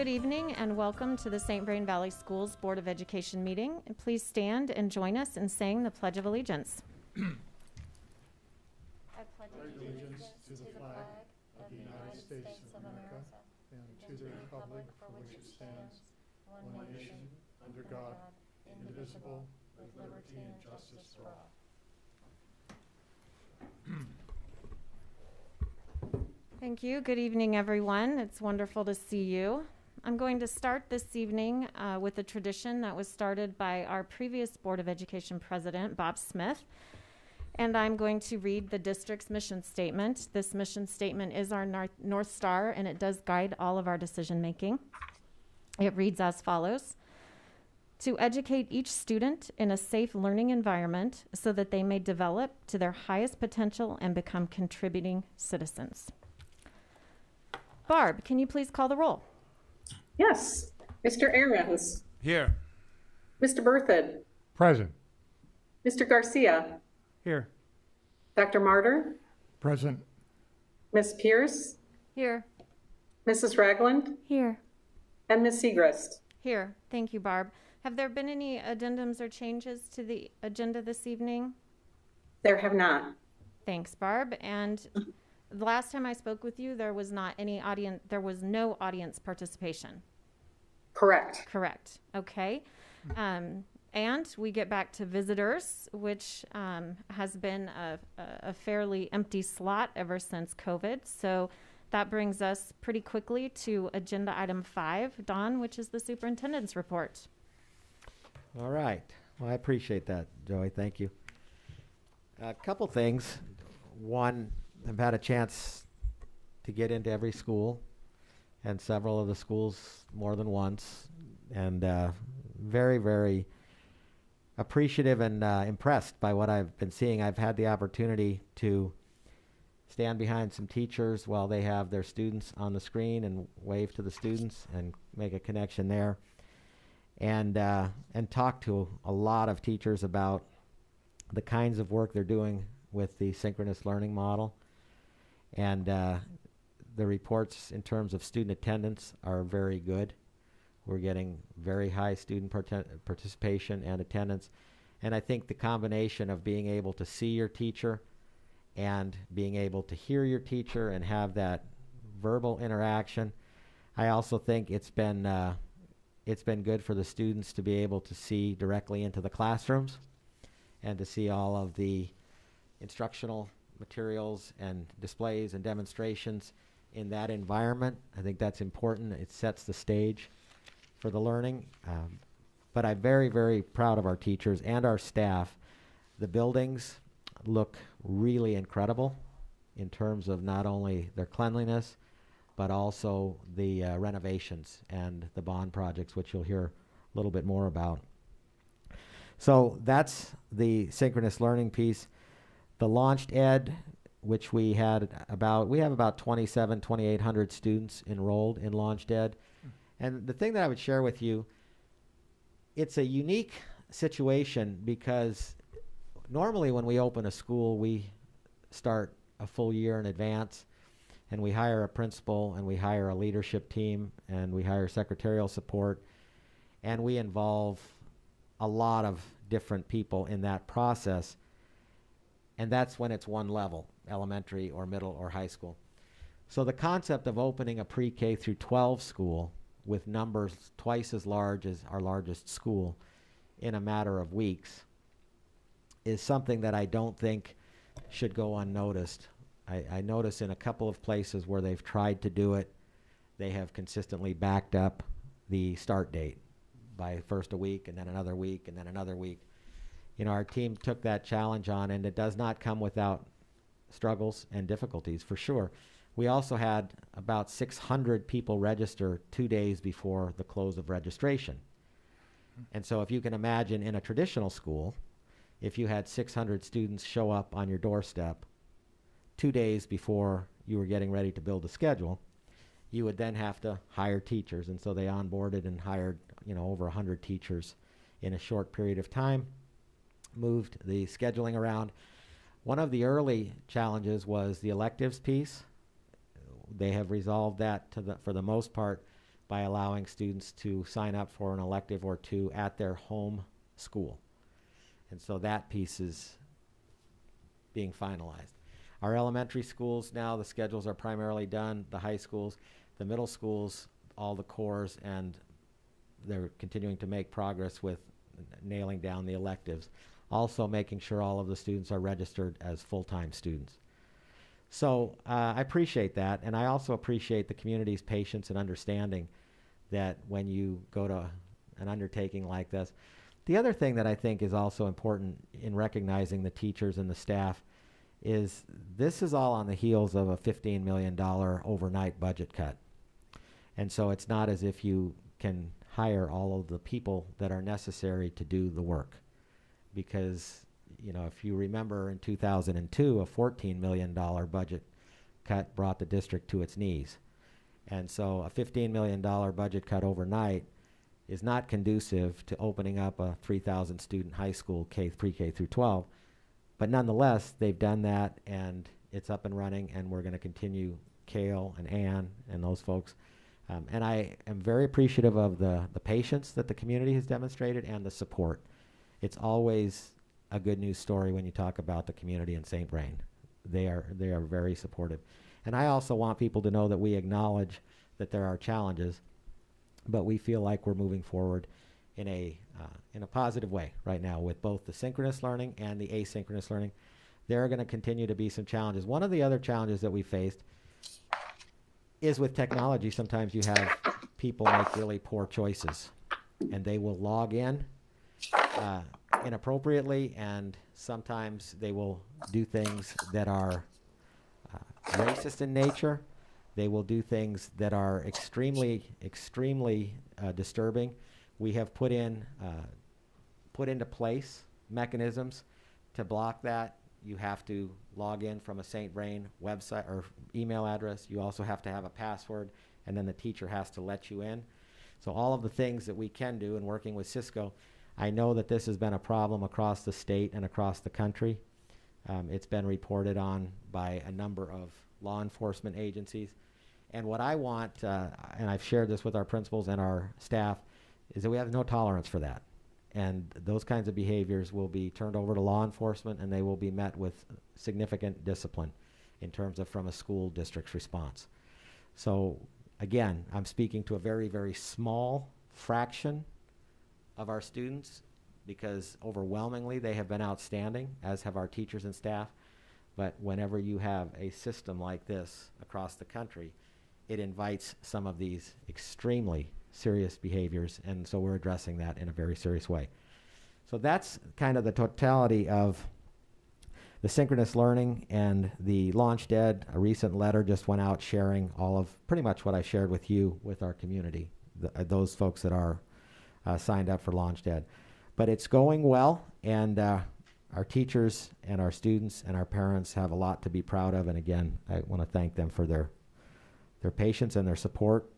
Good evening and welcome to the St. Vrain Valley Schools Board of Education meeting. And Please stand and join us in saying the Pledge of Allegiance. I pledge allegiance to the flag of the United States of America and to the republic for which it stands, one nation, under God, indivisible, with liberty and justice for all. Thank you. Good evening, everyone. It's wonderful to see you. I'm going to start this evening uh, with a tradition that was started by our previous Board of Education president, Bob Smith. And I'm going to read the district's mission statement. This mission statement is our North, North Star and it does guide all of our decision making. It reads as follows To educate each student in a safe learning environment so that they may develop to their highest potential and become contributing citizens. Barb, can you please call the roll? Yes. Mr. Ahrens, Here. Mr. Berthold, Present. Mr. Garcia, Here. Dr. Martyr, Present. Miss Peairs, Here. Mrs. Ragland, Here. and Miss Siegrist. Here. Thank you, Barb. Have there been any addendums or changes to the agenda this evening? There have not. Thanks, Barb. And the last time I spoke with you, there was not any audience, there was no audience participation. Correct. Correct. Okay. Um, and we get back to visitors, which um, has been a, a fairly empty slot ever since COVID. So that brings us pretty quickly to agenda item five, Don, which is the superintendent's report. All right. Well, I appreciate that, Joey. Thank you. A couple things. One, I've had a chance to get into every school and several of the schools more than once, and uh, very, very appreciative and uh, impressed by what I've been seeing. I've had the opportunity to stand behind some teachers while they have their students on the screen and wave to the students and make a connection there and uh, and talk to a lot of teachers about the kinds of work they're doing with the synchronous learning model, and uh, the reports in terms of student attendance are very good. We're getting very high student parti- participation and attendance, and I think the combination of being able to see your teacher and being able to hear your teacher and have that verbal interaction. I also think it's been uh, it's been good for the students to be able to see directly into the classrooms and to see all of the instructional materials and displays and demonstrations in that environment. I think that's important. It sets the stage for the learning. Um, but I'm very, very proud of our teachers and our staff. The buildings look really incredible in terms of not only their cleanliness, but also the uh, renovations and the bond projects, which you'll hear a little bit more about. So that's the synchronous learning piece. The launched ed, which we had about, we have about 27, 2,800 students enrolled in LaunchED. Hmm. And the thing that I would share with you, it's a unique situation because normally when we open a school, we start a full year in advance and we hire a principal and we hire a leadership team and we hire secretarial support and we involve a lot of different people in that process. And that's when it's one level elementary or middle or high school so the concept of opening a pre-k through 12 school with numbers twice as large as our largest school in a matter of weeks is something that I don't think should go unnoticed I, I notice in a couple of places where they've tried to do it, they have consistently backed up the start date by first a week and then another week and then another week. You know, our team took that challenge on, and it does not come without struggles and difficulties for sure. We also had about 600 people register two days before the close of registration. And so, if you can imagine in a traditional school, if you had 600 students show up on your doorstep two days before you were getting ready to build a schedule, you would then have to hire teachers. And so they onboarded and hired, you know, over 100 teachers in a short period of time, moved the scheduling around. One of the early challenges was the electives piece. They have resolved that to the, for the most part by allowing students to sign up for an elective or two at their home school. And so that piece is being finalized. Our elementary schools now, the schedules are primarily done, the high schools, the middle schools, all the cores, and they're continuing to make progress with nailing down the electives. Also making sure all of the students are registered as full-time students. So uh, I appreciate that, and I also appreciate the community's patience and understanding that when you go to an undertaking like this. The other thing that I think is also important in recognizing the teachers and the staff is this is all on the heels of a $15 million overnight budget cut. And so it's not as if you can hire all of the people that are necessary to do the work. Because, you know, if you remember in 2002, a $14 million budget cut brought the district to its knees. And so a $15 million budget cut overnight is not conducive to opening up a 3,000 student high school K, pre-K through 12. But nonetheless, they've done that and it's up and running and we're going to continue Kale and Ann and those folks. Um, and I am very appreciative of the, the patience that the community has demonstrated and the support. It's always a good news story when you talk about the community in St. Vrain. They are, they are very supportive. And I also want people to know that we acknowledge that there are challenges, but we feel like we're moving forward in a, uh, in a positive way right now with both the synchronous learning and the asynchronous learning. There are going to continue to be some challenges. One of the other challenges that we faced is with technology, sometimes you have people make really poor choices and they will log in uh, inappropriately and sometimes they will do things that are uh, racist in nature. They will do things that are extremely, extremely uh, disturbing. We have put in, uh, put into place mechanisms to block that. You have to log in from a St. Vrain website or email address. You also have to have a password, and then the teacher has to let you in. So all of the things that we can do in working with Cisco, I know that this has been a problem across the state and across the country. Um, it's been reported on by a number of law enforcement agencies. And what I want, uh, and I've shared this with our principals and our staff, is that we have no tolerance for that. And those kinds of behaviors will be turned over to law enforcement and they will be met with significant discipline in terms of from a school district's response. So again, I'm speaking to a very, very small fraction of our students because overwhelmingly they have been outstanding, as have our teachers and staff. But whenever you have a system like this across the country, it invites some of these extremely serious behaviors, and so we're addressing that in a very serious way. So that's kind of the totality of the synchronous learning and the LaunchED. A recent letter just went out sharing all of pretty much what I shared with you with our community, the, uh, those folks that are uh, signed up for LaunchED. But it's going well, and uh, our teachers and our students and our parents have a lot to be proud of. And again, I want to thank them for their their patience and their support.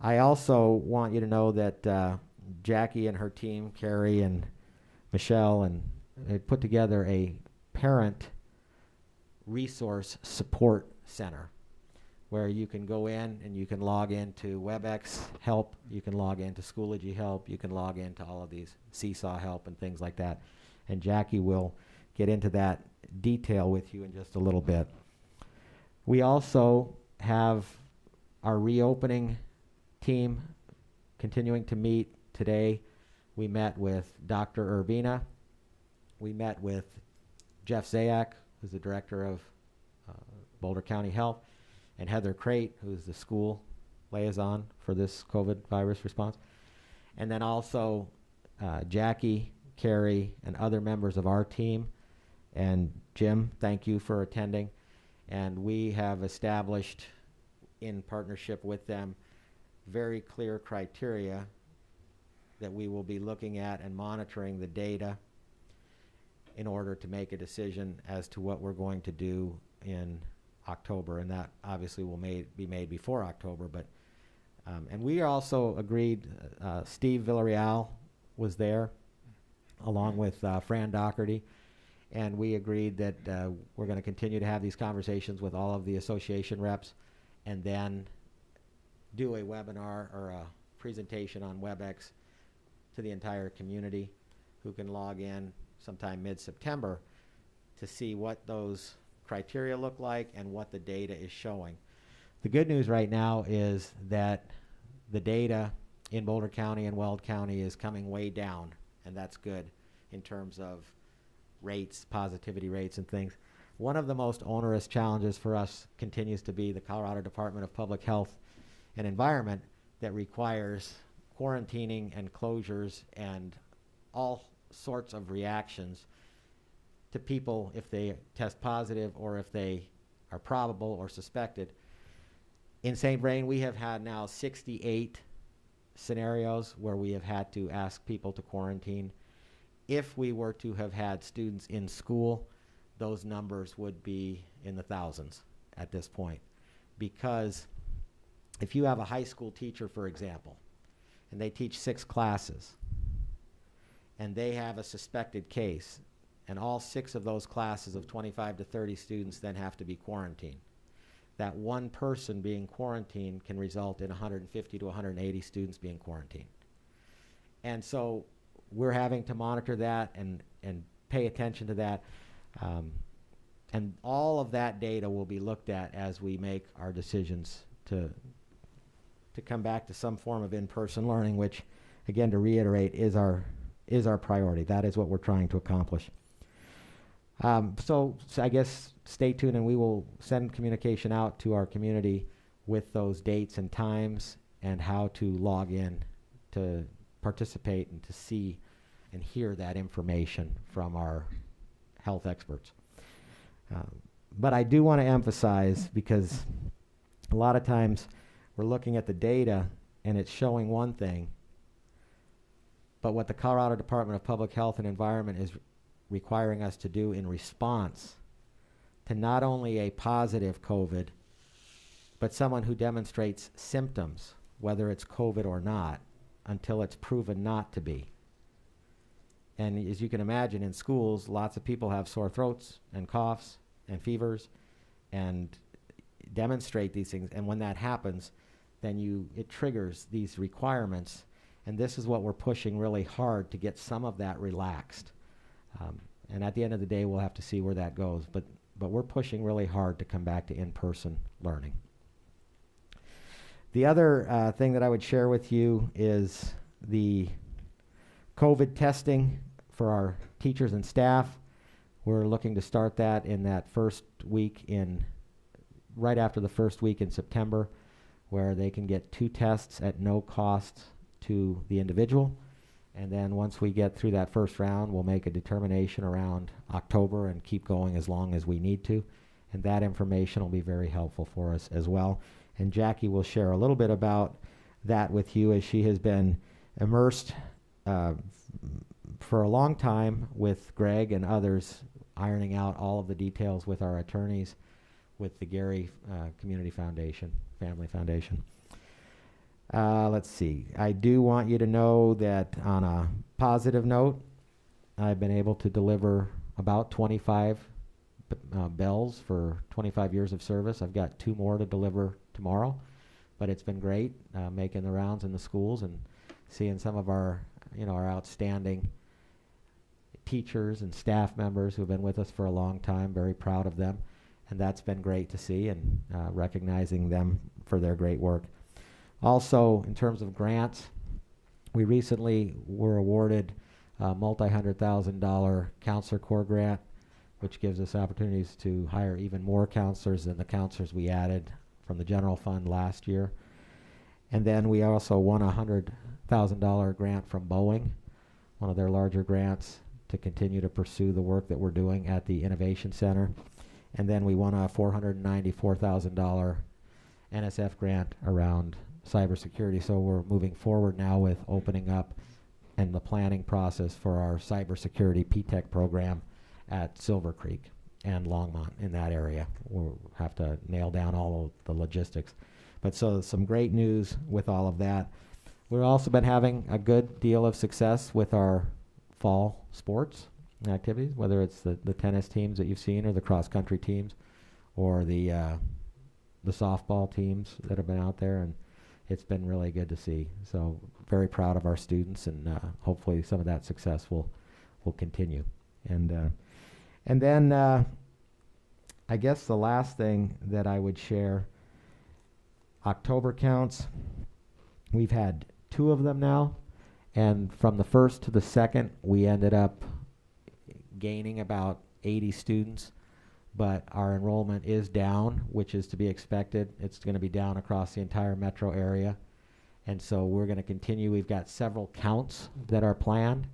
I also want you to know that uh, Jackie and her team, Carrie and Michelle, and they put together a parent resource support center where you can go in and you can log into WebEx help, you can log into Schoology help, you can log into all of these Seesaw help and things like that. And Jackie will get into that detail with you in just a little bit. We also have our reopening team continuing to meet today. We met with Dr. Urbina. We met with Jeff Zayach, who's the director of uh, Boulder County Health, and Heather Crate, who's the school liaison for this COVID virus response. And then also uh, Jackie, Carrie, and other members of our team. And Jim, thank you for attending. And we have established, in partnership with them, very clear criteria that we will be looking at and monitoring the data in order to make a decision as to what we're going to do in October. And that obviously will made, be made before October. But um, and we also agreed. Uh, Steve Villarreal was there, along with uh, Fran Doherty, and we agreed that uh, we're going to continue to have these conversations with all of the association reps, and then do a webinar or a presentation on WebEx to the entire community who can log in sometime mid-September to see what those criteria look like and what the data is showing. The good news right now is that the data in Boulder County and Weld County is coming way down, and that's good in terms of rates, positivity rates, and things. One of the most onerous challenges for us continues to be the Colorado Department of Public Health and Environment that requires quarantining and closures and all sorts of reactions to people if they test positive or if they are probable or suspected. In St. Vrain, we have had now 68 scenarios where we have had to ask people to quarantine. If we were to have had students in school, those numbers would be in the thousands at this point. Because if you have a high school teacher, for example, and they teach six classes, and they have a suspected case, and all six of those classes of 25 to 30 students then have to be quarantined. That one person being quarantined can result in 150 to 180 students being quarantined. And so we're having to monitor that and, and pay attention to that. Um, and all of that data will be looked at as we make our decisions to, to come back to some form of in-person learning, which, again, to reiterate, is our, is our priority. That is what we're trying to accomplish. Um, so, so I guess stay tuned and we will send communication out to our community with those dates and times and how to log in to participate and to see and hear that information from our health experts. Um, but I do want to emphasize because a lot of times we're looking at the data and it's showing one thing, but what the Colorado Department of Public Health and Environment is requiring us to do in response to not only a positive COVID, but someone who demonstrates symptoms, whether it's COVID or not, until it's proven not to be. And as you can imagine, in schools, lots of people have sore throats and coughs and fevers and demonstrate these things. And when that happens, then you it triggers these requirements. And this is what we're pushing really hard to get some of that relaxed. Um, and at the end of the day, we'll have to see where that goes. But, but we're pushing really hard to come back to in-person learning. The other uh, thing that I would share with you is the COVID testing for our teachers and staff. We're looking to start that in that first week in, right after the first week in September, where they can get two tests at no cost to the individual. And then once we get through that first round, we'll make a determination around October and keep going as long as we need to. And that information will be very helpful for us as well. And Jackie will share a little bit about that with you as she has been immersed uh, for a long time with Greg and others, ironing out all of the details with our attorneys with the Gary uh, Community Foundation, Family Foundation. Uh, let's see. I do want you to know that on a positive note, I've been able to deliver about 25 uh, bells for 25 years of service. I've got two more to deliver tomorrow, but it's been great uh, making the rounds in the schools and seeing some of our, you know, our outstanding teachers and staff members who've been with us for a long time. Very proud of them, and that's been great to see and uh, recognizing them for their great work. Also, in terms of grants, we recently were awarded a multi-hundred thousand dollar counselor corps grant, which gives us opportunities to hire even more counselors than the counselors we added from the general fund last year. And then we also won a hundred thousand dollar grant from Boeing, one of their larger grants, to continue to pursue the work that we're doing at the Innovation Center. And then we won a four hundred ninety-four thousand dollar NSF grant around cybersecurity. So we're moving forward now with opening up and the planning process for our cybersecurity P-TECH program at Silver Creek and Longmont in that area. We'll have to nail down all of the logistics. But so some great news with all of that. We've also been having a good deal of success with our fall sports activities, whether it's the, the tennis teams that you've seen or the cross country teams or the uh, the softball teams that have been out there and it's been really good to see. So very proud of our students, and uh, hopefully some of that success will will continue. And uh, and then uh, I guess the last thing that I would share, October counts. We've had two of them now, and from the first to the second, we ended up gaining about 80 students but our enrollment is down, which is to be expected. It's going to be down across the entire metro area. And so we're going to continue. We've got several counts that are planned,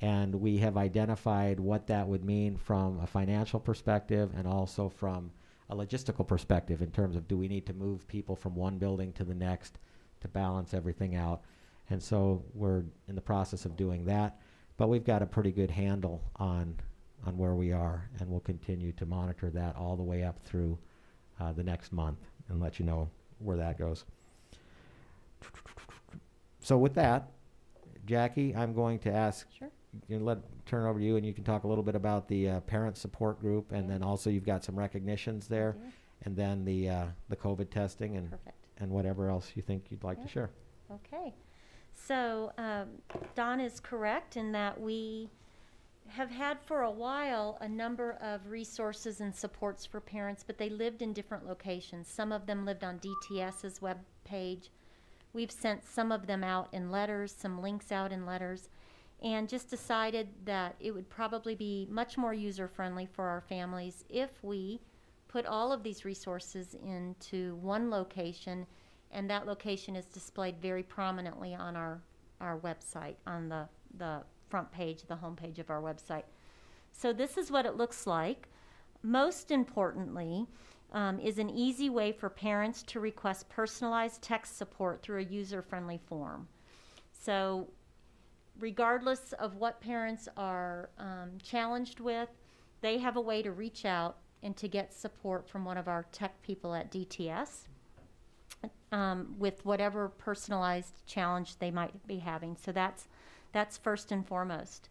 and we have identified what that would mean from a financial perspective and also from a logistical perspective in terms of do we need to move people from one building to the next to balance everything out. And so we're in the process of doing that, but we've got a pretty good handle on on where we are, and we'll continue to monitor that all the way up through uh, the next month and let you know where that goes. So with that, Jackie, I'm going to ask, Sure. you know, let, turn it over to you, and you can talk a little bit about the uh, parent support group, and Yeah. then also you've got some recognitions there, Yeah, and then the, uh, the COVID testing and, Perfect. and whatever else you think you'd like Yeah. to share. Okay. So um, Don is correct in that we have had for a while a number of resources and supports for parents, but they lived in different locations. Some of them lived on DTS's web page. We've sent some of them out in letters, some links out in letters, and just decided that it would probably be much more user friendly for our families if we put all of these resources into one location and that location is displayed very prominently on our, our website, on the, the front page, the home page of our website. So this is what it looks like. Most importantly, um, is an easy way for parents to request personalized text support through a user-friendly form. So regardless of what parents are um, challenged with, they have a way to reach out and to get support from one of our tech people at DTS um, with whatever personalized challenge they might be having. So that's that's first and foremost.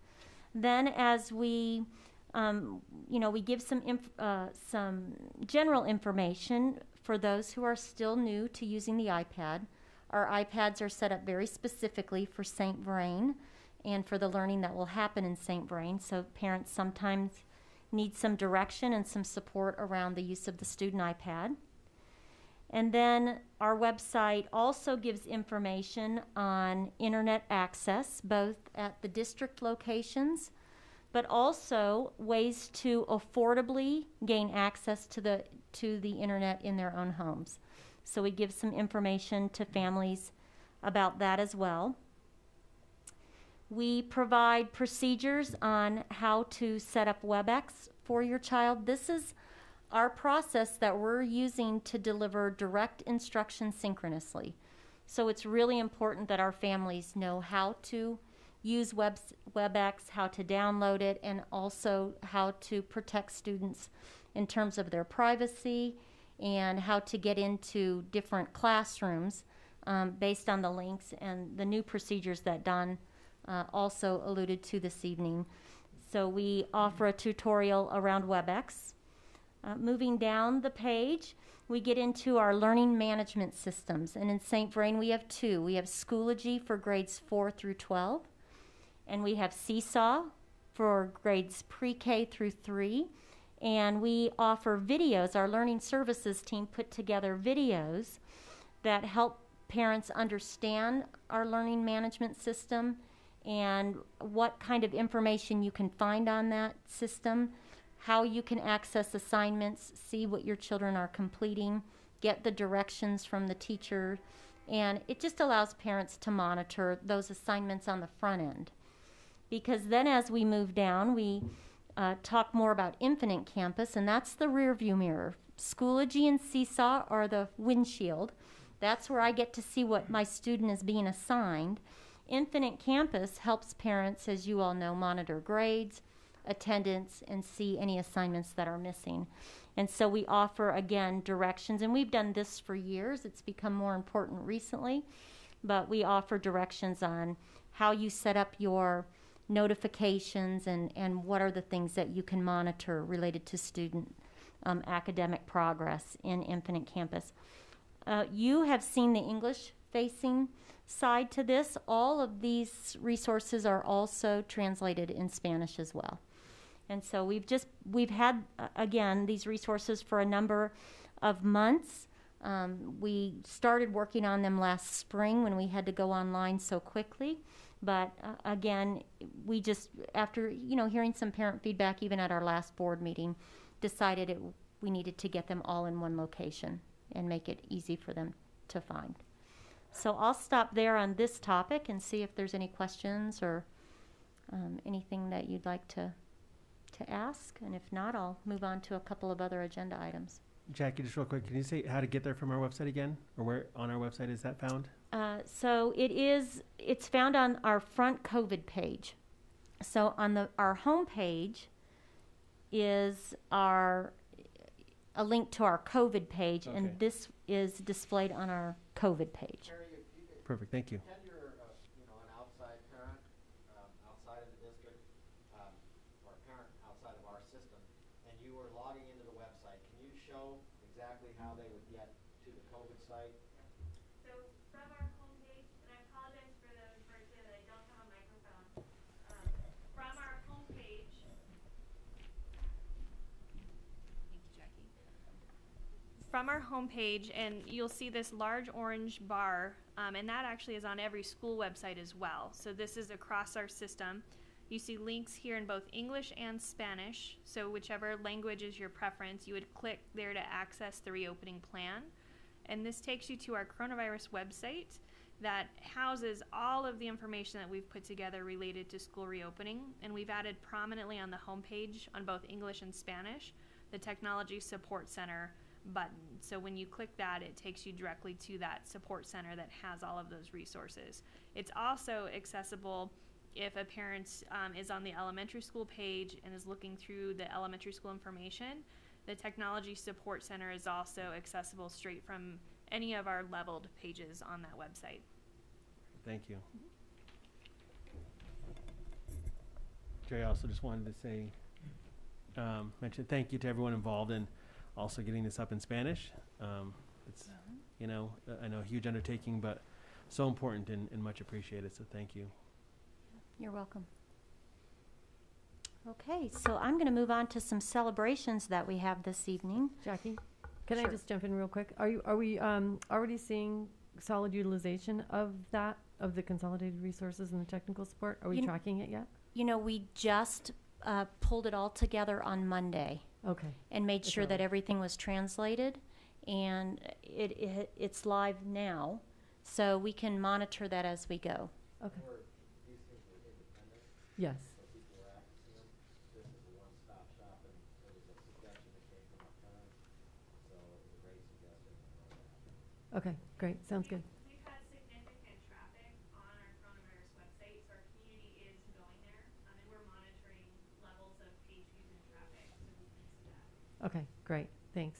Then, as we, um, you know, we give some inf- uh, some general information for those who are still new to using the iPad. Our iPads are set up very specifically for St. Vrain and for the learning that will happen in St. Vrain. So parents sometimes need some direction and some support around the use of the student iPad. And then our website also gives information on internet access, both at the district locations, but also ways to affordably gain access to the to the internet in their own homes. So we give some information to families about that as well. We provide procedures on how to set up WebEx for your child. This is our process that we're using to deliver direct instruction synchronously. So it's really important that our families know how to use Web, WebEx, how to download it, and also how to protect students in terms of their privacy and how to get into different classrooms um, based on the links and the new procedures that Don uh, also alluded to this evening. So we offer a tutorial around WebEx. Uh, moving down the page, we get into our learning management systems. And in St. Vrain, we have two. We have Schoology for grades 4 through 12, and we have Seesaw for grades pre K through 3. And we offer videos. Our learning services team put together videos that help parents understand our learning management system and what kind of information you can find on that system, how you can access assignments, see what your children are completing, get the directions from the teacher, and it just allows parents to monitor those assignments on the front end. Because then, as we move down, we uh, talk more about Infinite Campus, and that's the rear view mirror. Schoology and Seesaw are the windshield. That's where I get to see what my student is being assigned. Infinite Campus helps parents, as you all know, monitor grades, attendance, and see any assignments that are missing. And so we offer, again, directions, and we've done this for years. It's become more important recently, but we offer directions on how you set up your notifications and, and what are the things that you can monitor related to student um, academic progress in Infinite Campus. Uh, you have seen the English facing side to this. All of these resources are also translated in Spanish as well. And so we've just we've had uh, again these resources for a number of months. Um, we started working on them last spring when we had to go online so quickly. But uh, again, we just after you know hearing some parent feedback even at our last board meeting, decided it we needed to get them all in one location and make it easy for them to find. So I'll stop there on this topic and see if there's any questions or um, anything that you'd like to to ask. And if not, I'll move on to a couple of other agenda items. Jackie, just real quick, can you say how to get there from our website again, or where on our website is that found? Uh, so it is. It's found on our front COVID page. So on the our home page is our a link to our COVID page, Okay. and this is displayed on our COVID page. Perfect, thank you. Pretend you're, uh, you know, an outside parent, um, outside of the district, um, or a parent outside of our system, and you were logging into the website. Can you show exactly how they would get to the COVID site? So from our homepage, and I apologize for the virtue that I don't have a microphone. Um, from our homepage. Thank you, Jackie. From our homepage, and you'll see this large orange bar, um, and that actually is on every school website as well. So this is across our system. You see links here in both English and Spanish. So whichever language is your preference, you would click there to access the reopening plan. And this takes you to our coronavirus website that houses all of the information that we've put together related to school reopening. And we've added prominently on the homepage on both English and Spanish the Technology Support Center button. So when you click that, it takes you directly to that support center that has all of those resources. It's also accessible if a parent um, is on the elementary school page and is looking through the elementary school information. The Technology Support Center is also accessible straight from any of our leveled pages on that website. Thank you. Jerry, also just wanted to say, um, mention thank you to everyone involved in also getting this up in Spanish. Um, it's, you know, uh, I know a huge undertaking, but so important and, and much appreciated. So thank you. You're welcome. Okay, so I'm going to move on to some celebrations that we have this evening. Jackie, can I Sure. just jump in real quick? Are you, are we, um, already seeing solid utilization of that, of the consolidated resources and the technical support? Are we You kn- tracking it yet? You know, we just uh, pulled it all together on Monday Okay, and made sure that everything was translated, and it, it it's live now, so we can monitor that as we go. okay. Yes, This is a one-stop shop, and it was a suggestion that came from our parents, so it was a great suggestion. okay, great, sounds good. We've had significant traffic on our coronavirus website, so our community is going there, um, and we're monitoring levels of page views and traffic, so we can see that. Okay, great, thanks.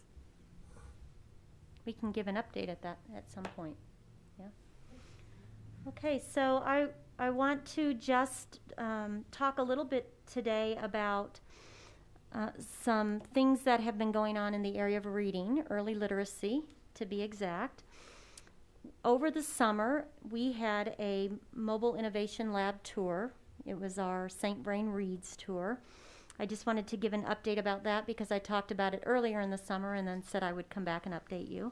We can give an update at that at some point. Yeah. Okay, so I I want to just um, talk a little bit today about uh, some things that have been going on in the area of reading, early literacy, to be exact. Over the summer, we had a mobile innovation lab tour. It was our St. Vrain Reads tour. I just wanted to give an update about that because I talked about it earlier in the summer and then said I would come back and update you.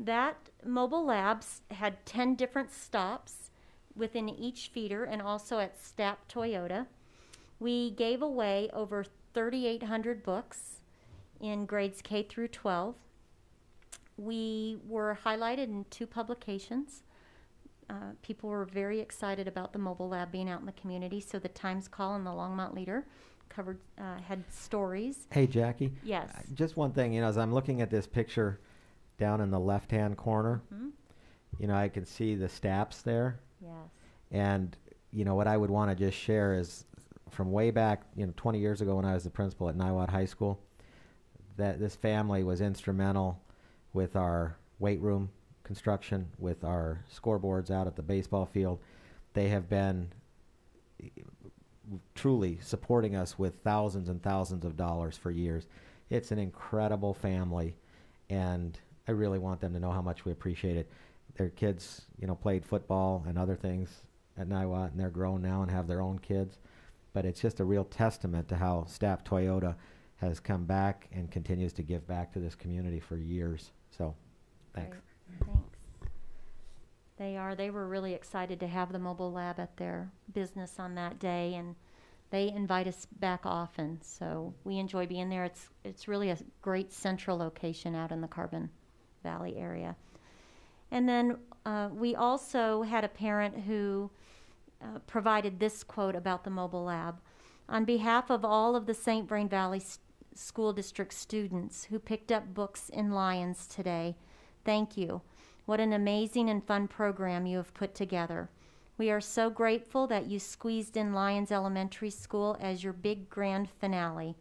That mobile labs had 10 different stops within each feeder and also at Stapp Toyota. We gave away over 3,800 books in grades K through 12. We were highlighted in two publications. Uh, people were very excited about the mobile lab being out in the community, so the Times Call and the Longmont Leader covered uh, had stories. Hey, Jackie? Yes. Uh, Just one thing, you know, as I'm looking at this picture down in the left-hand corner, Mhm. you know, I can see the Stapps there. Yes. And, you know, what I would want to just share is from way back, you know, 20 years ago when I was the principal at Niwot High School, that this family was instrumental with our weight room construction, with our scoreboards out at the baseball field. They have been truly supporting us with thousands and thousands of dollars for years. It's an incredible family, and I really want them to know how much we appreciate it. their kids, you know, played football and other things at Niwot, and they're grown now and have their own kids. But it's just a real testament to how Stapp Toyota has come back and continues to give back to this community for years. So, thanks. Great. Thanks. They are. They were really excited to have the mobile lab at their business on that day, and they invite us back often. So we enjoy being there. It's it's really a great central location out in the Carbon Valley area. And then uh, we also had a parent who uh, provided this quote about the mobile lab. On behalf of all of the St. Vrain Valley School District students who picked up books in Lyons today, thank you. What an amazing and fun program you have put together. We are so grateful that you squeezed in Lyons Elementary School as your big grand finale.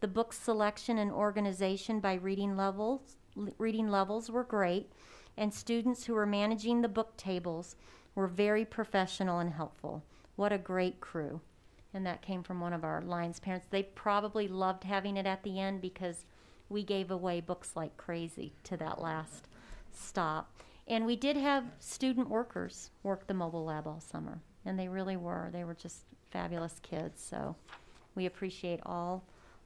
The book selection and organization by reading levels, reading levels were great, and students who were managing the book tables were very professional and helpful. What a great crew. And that came from one of our Lyons parents. They probably loved having it at the end because we gave away books like crazy to that last stop. And we did have student workers work the mobile lab all summer, and they really were. They were just fabulous kids. So we appreciate all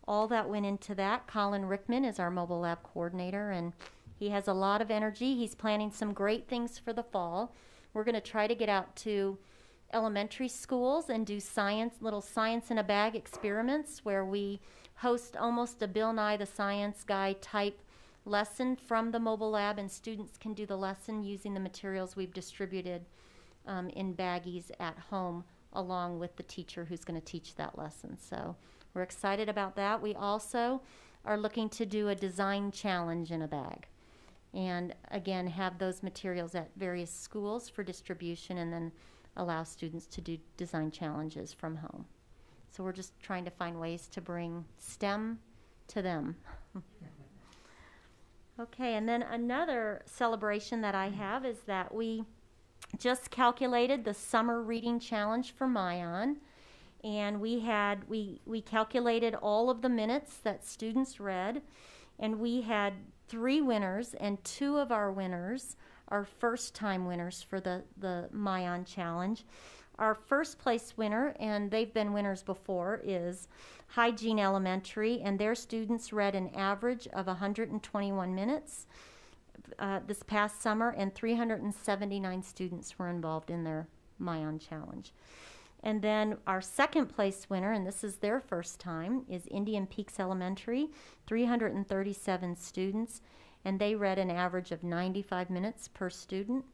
all that went into that. Colin Rickman is our mobile lab coordinator, and he has a lot of energy. He's planning some great things for the fall. We're going to try to get out to elementary schools and do science, little science in a bag experiments where we host almost a Bill Nye the Science Guy type lesson from the mobile lab, and students can do the lesson using the materials we've distributed um, in baggies at home, along with the teacher who's going to teach that lesson. So we're excited about that. We also are looking to do a design challenge in a bag. And again, have those materials at various schools for distribution and then allow students to do design challenges from home. So we're just trying to find ways to bring STEM to them. Okay, and then another celebration that I have is that we just calculated the summer reading challenge for Mayan. And we had we we calculated all of the minutes that students read, and we had three winners, and two of our winners are first time winners for the, the Mayan challenge. Our first place winner, and they've been winners before, is Hygiene Elementary, and their students read an average of 121 minutes uh, this past summer, and 379 students were involved in their Mayan Challenge. And then our second place winner, and this is their first time, is Indian Peaks Elementary, 337 students, and they read an average of 95 minutes per student.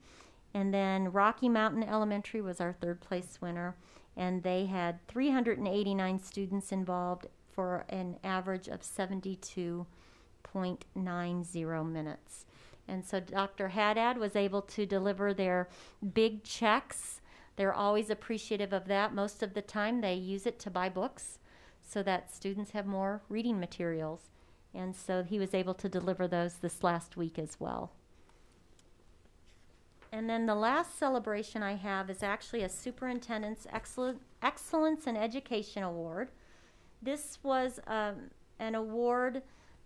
And then Rocky Mountain Elementary was our third place winner, and they had 389 students involved for an average of 72.90 minutes. And so Dr. Haddad was able to deliver their big checks. They're always appreciative of that. Most of the time, they use it to buy books so that students have more reading materials. And so he was able to deliver those this last week as well. And then the last celebration I have is actually a Superintendent's Excellence in Education Award. This was um, an award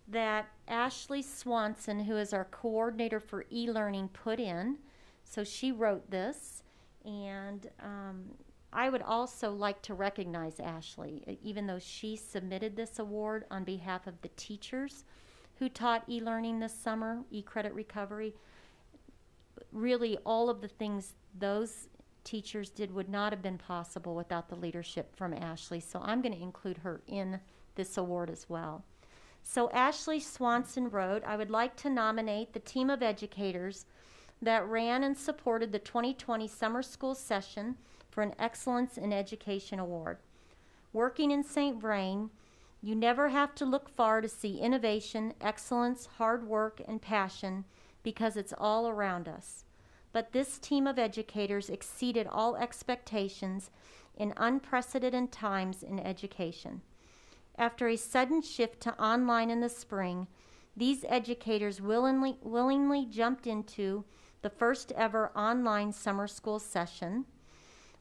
that Ashley Swanson, who is our coordinator for e learning, put in. So she wrote this. And um, I would also like to recognize Ashley, even though she submitted this award on behalf of the teachers who taught e learning this summer, e credit recovery really all of the things those teachers did would not have been possible without the leadership from Ashley. So I'm going to include her in this award as well. So Ashley Swanson wrote, I would like to nominate the team of educators that ran and supported the 2020 summer school session for an Excellence in Education Award. Working in St. Vrain, you never have to look far to see innovation, excellence, hard work, and passion because it's all around us. But this team of educators exceeded all expectations in unprecedented times in education. After a sudden shift to online in the spring, these educators willingly, willingly jumped into the first ever online summer school session,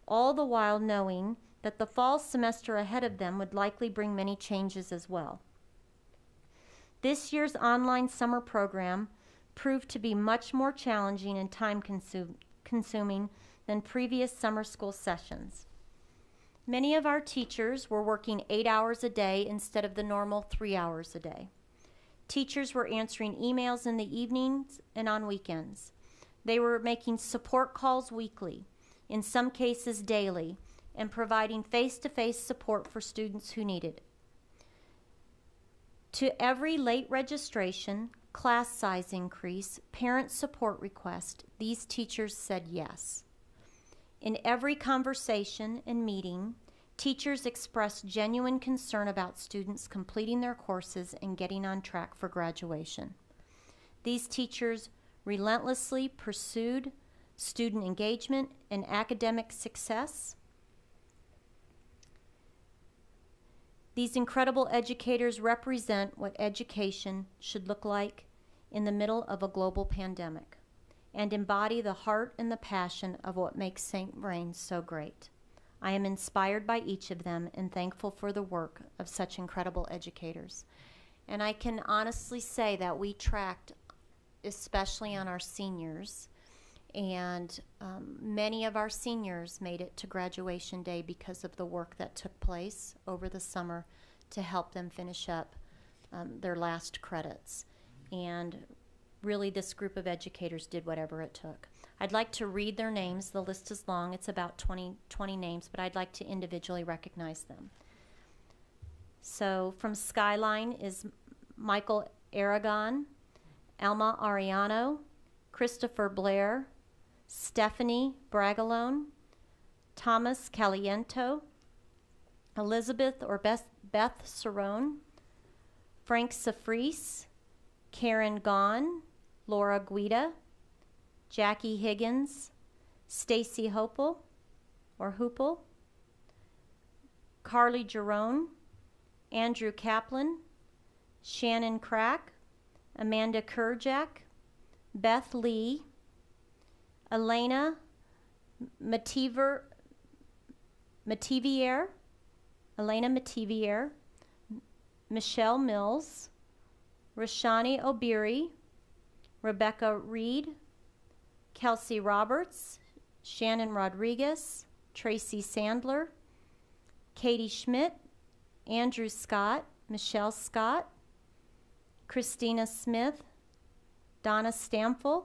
all the while knowing that the fall semester ahead of them would likely bring many changes as well. This year's online summer program proved to be much more challenging and time consume, consuming than previous summer school sessions. Many of our teachers were working eight hours a day instead of the normal three hours a day. Teachers were answering emails in the evenings and on weekends. They were making support calls weekly, in some cases daily, and providing face to face support for students who needed it. To every late registration, class size increase, parent support request, these teachers said yes. In every conversation and meeting, teachers expressed genuine concern about students completing their courses and getting on track for graduation. These teachers relentlessly pursued student engagement and academic success. These incredible educators represent what education should look like in the middle of a global pandemic and embody the heart and the passion of what makes St. Vrain so great. I am inspired by each of them and thankful for the work of such incredible educators. And I can honestly say that we tracked, especially on our seniors, and um, many of our seniors made it to graduation day because of the work that took place over the summer to help them finish up um, their last credits. And really, this group of educators did whatever it took. I'd like to read their names. The list is long, it's about 20, 20 names, but I'd like to individually recognize them. So, from Skyline is Michael Aragon, Alma Ariano, Christopher Blair, Stephanie Bragalone, Thomas Caliento, Elizabeth or Beth, Beth Cerrone, Frank Safris, Karen Gahn, Laura Guida, Jackie Higgins, Stacy Hopel or Hoople, Carly Jerome, Andrew Kaplan, Shannon Crack, Amanda Kerjack, Beth Lee, Elena Mativer, Mativier, Elena Mativier, Michelle Mills, Rashani Obiri, Rebecca Reed, Kelsey Roberts, Shannon Rodriguez, Tracy Sandler, Katie Schmidt, Andrew Scott, Michelle Scott, Christina Smith, Donna Stamfel,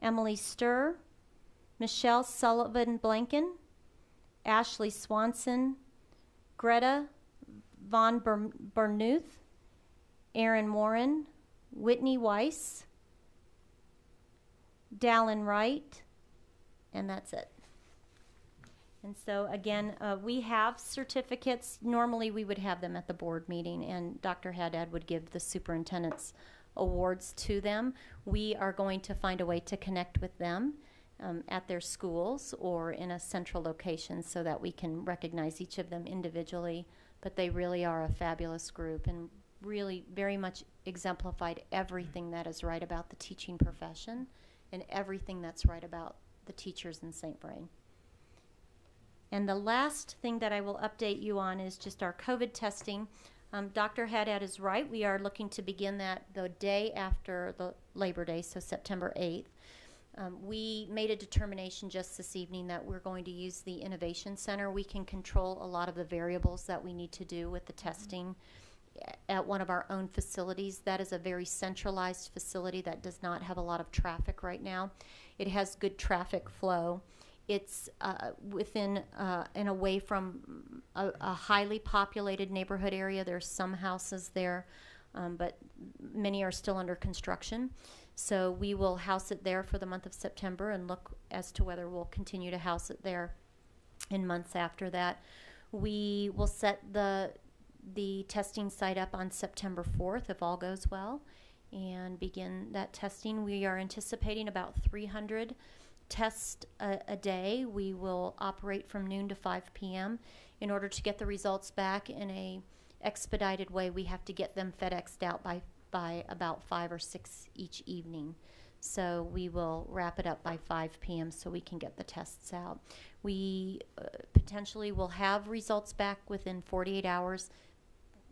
Emily Sturr, Michelle Sullivan Blanken, Ashley Swanson, Greta Von Ber- Bernuth, Aaron Warren, Whitney Weiss, Dallin Wright, and that's it. And so, again, uh, we have certificates. Normally, we would have them at the board meeting, and Dr. Haddad would give the superintendent's awards to them. We are going to find a way to connect with them um, at their schools or in a central location so that we can recognize each of them individually. But they really are a fabulous group and really very much exemplified everything that is right about the teaching profession and everything that's right about the teachers in St. Vrain. And the last thing that I will update you on is just our COVID testing. Um, Dr. Haddad is right. We are looking to begin that the day after the Labor Day, so September 8th. Um, we made a determination just this evening that we're going to use the Innovation Center. We can control a lot of the variables that we need to do with the testing at one of our own facilities. That is a very centralized facility that does not have a lot of traffic right now. It has good traffic flow. It's uh, within uh, and away from a, a, highly populated neighborhood area. There's some houses there, um, but many are still under construction. So we will house it there for the month of September and look as to whether we'll continue to house it there in months after that. We will set the the testing site up on September 4th if all goes well and begin that testing. We are anticipating about 300 tests a, a, day. We will operate from noon to 5 p.m. In order to get the results back in a expedited way, we have to get them FedExed out by by about 5 or 6 each evening. So we will wrap it up by 5 p.m. so we can get the tests out. We uh, potentially will have results back within 48 hours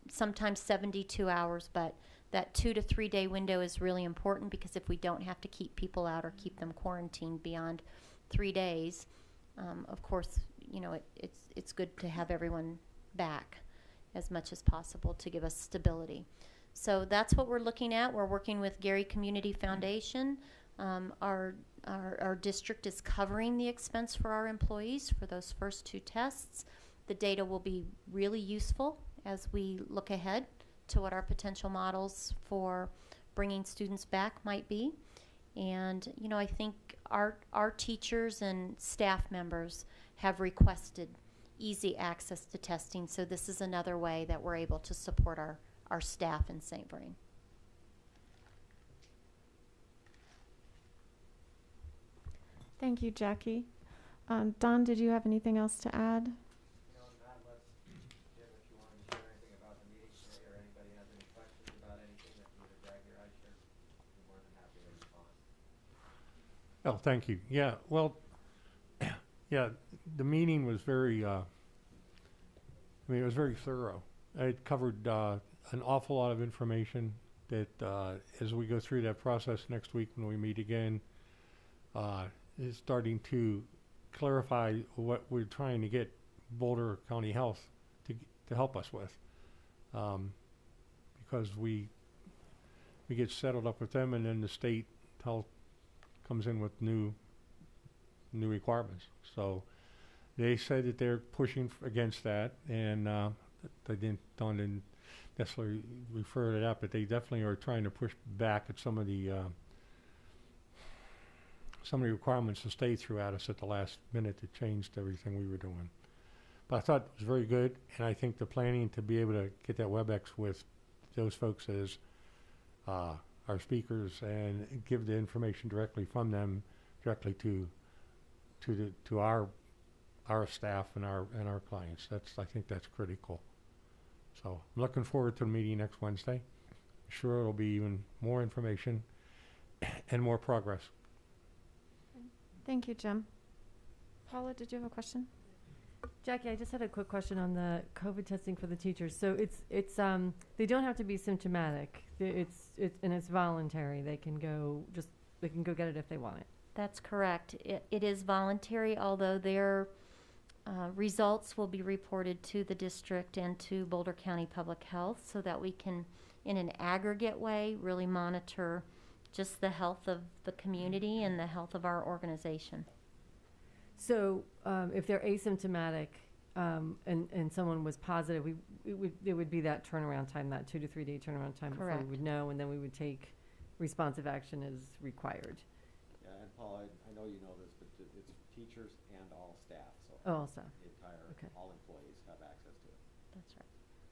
sometimes 72 hours, but that two to three day window is really important because if we don't have to keep people out or keep them quarantined beyond three days, um, of course, you know, it, it's, it's good to have everyone back as much as possible to give us stability. So that's what we're looking at. We're working with Gary Community Foundation. Um, our, our, our district is covering the expense for our employees for those first two tests. The data will be really useful as we look ahead to what our potential models for bringing students back might be. And, you know, I think our, our teachers and staff members have requested easy access to testing. So this is another way that we're able to support our, our staff in St. Vrain. Thank you, Jackie. Um, Don, did you have anything else to add? Oh, thank you. Yeah, well, yeah, the meeting was very, uh, I mean, it was very thorough. It covered, uh, an awful lot of information that, uh, as we go through that process next week when we meet again, uh, is starting to clarify what we're trying to get Boulder County Health to, to help us with. Um, because we, we get settled up with them and then the state health comes in with new, new requirements. So they said that they're pushing f- against that, and uh, they didn't, Don didn't necessarily refer to that, but they definitely are trying to push back at some of the, uh, some of the requirements the state threw at us at the last minute that changed everything we were doing. But I thought it was very good, and I think the planning to be able to get that WebEx with those folks is uh, our speakers and give the information directly from them directly to to the to our our staff and our and our clients. That's I think that's critical. So I'm looking forward to the meeting next Wednesday. Sure, it'll be even more information and more progress. Thank you, Jim. Paula, did you have a question? Jackie, I just had a quick question on the COVID testing for the teachers. So it's, it's, um, they don't have to be symptomatic. It's, it's, and it's voluntary. They can go, just, they can go get it if they want it. That's correct. It, it is voluntary, although their uh, results will be reported to the district and to Boulder County Public Health so that we can, in an aggregate way, really monitor just the health of the community and the health of our organization. So, um, if they're asymptomatic, um, and, and someone was positive, we, it would, it would be that turnaround time, that two to three day turnaround time before we Correct. would know, and then we would take responsive action as required. Yeah, and Paul, I, I know you know this, but it- it's teachers and all staff, so Oh, also. the entire, Okay. all employees have access to it. That's right.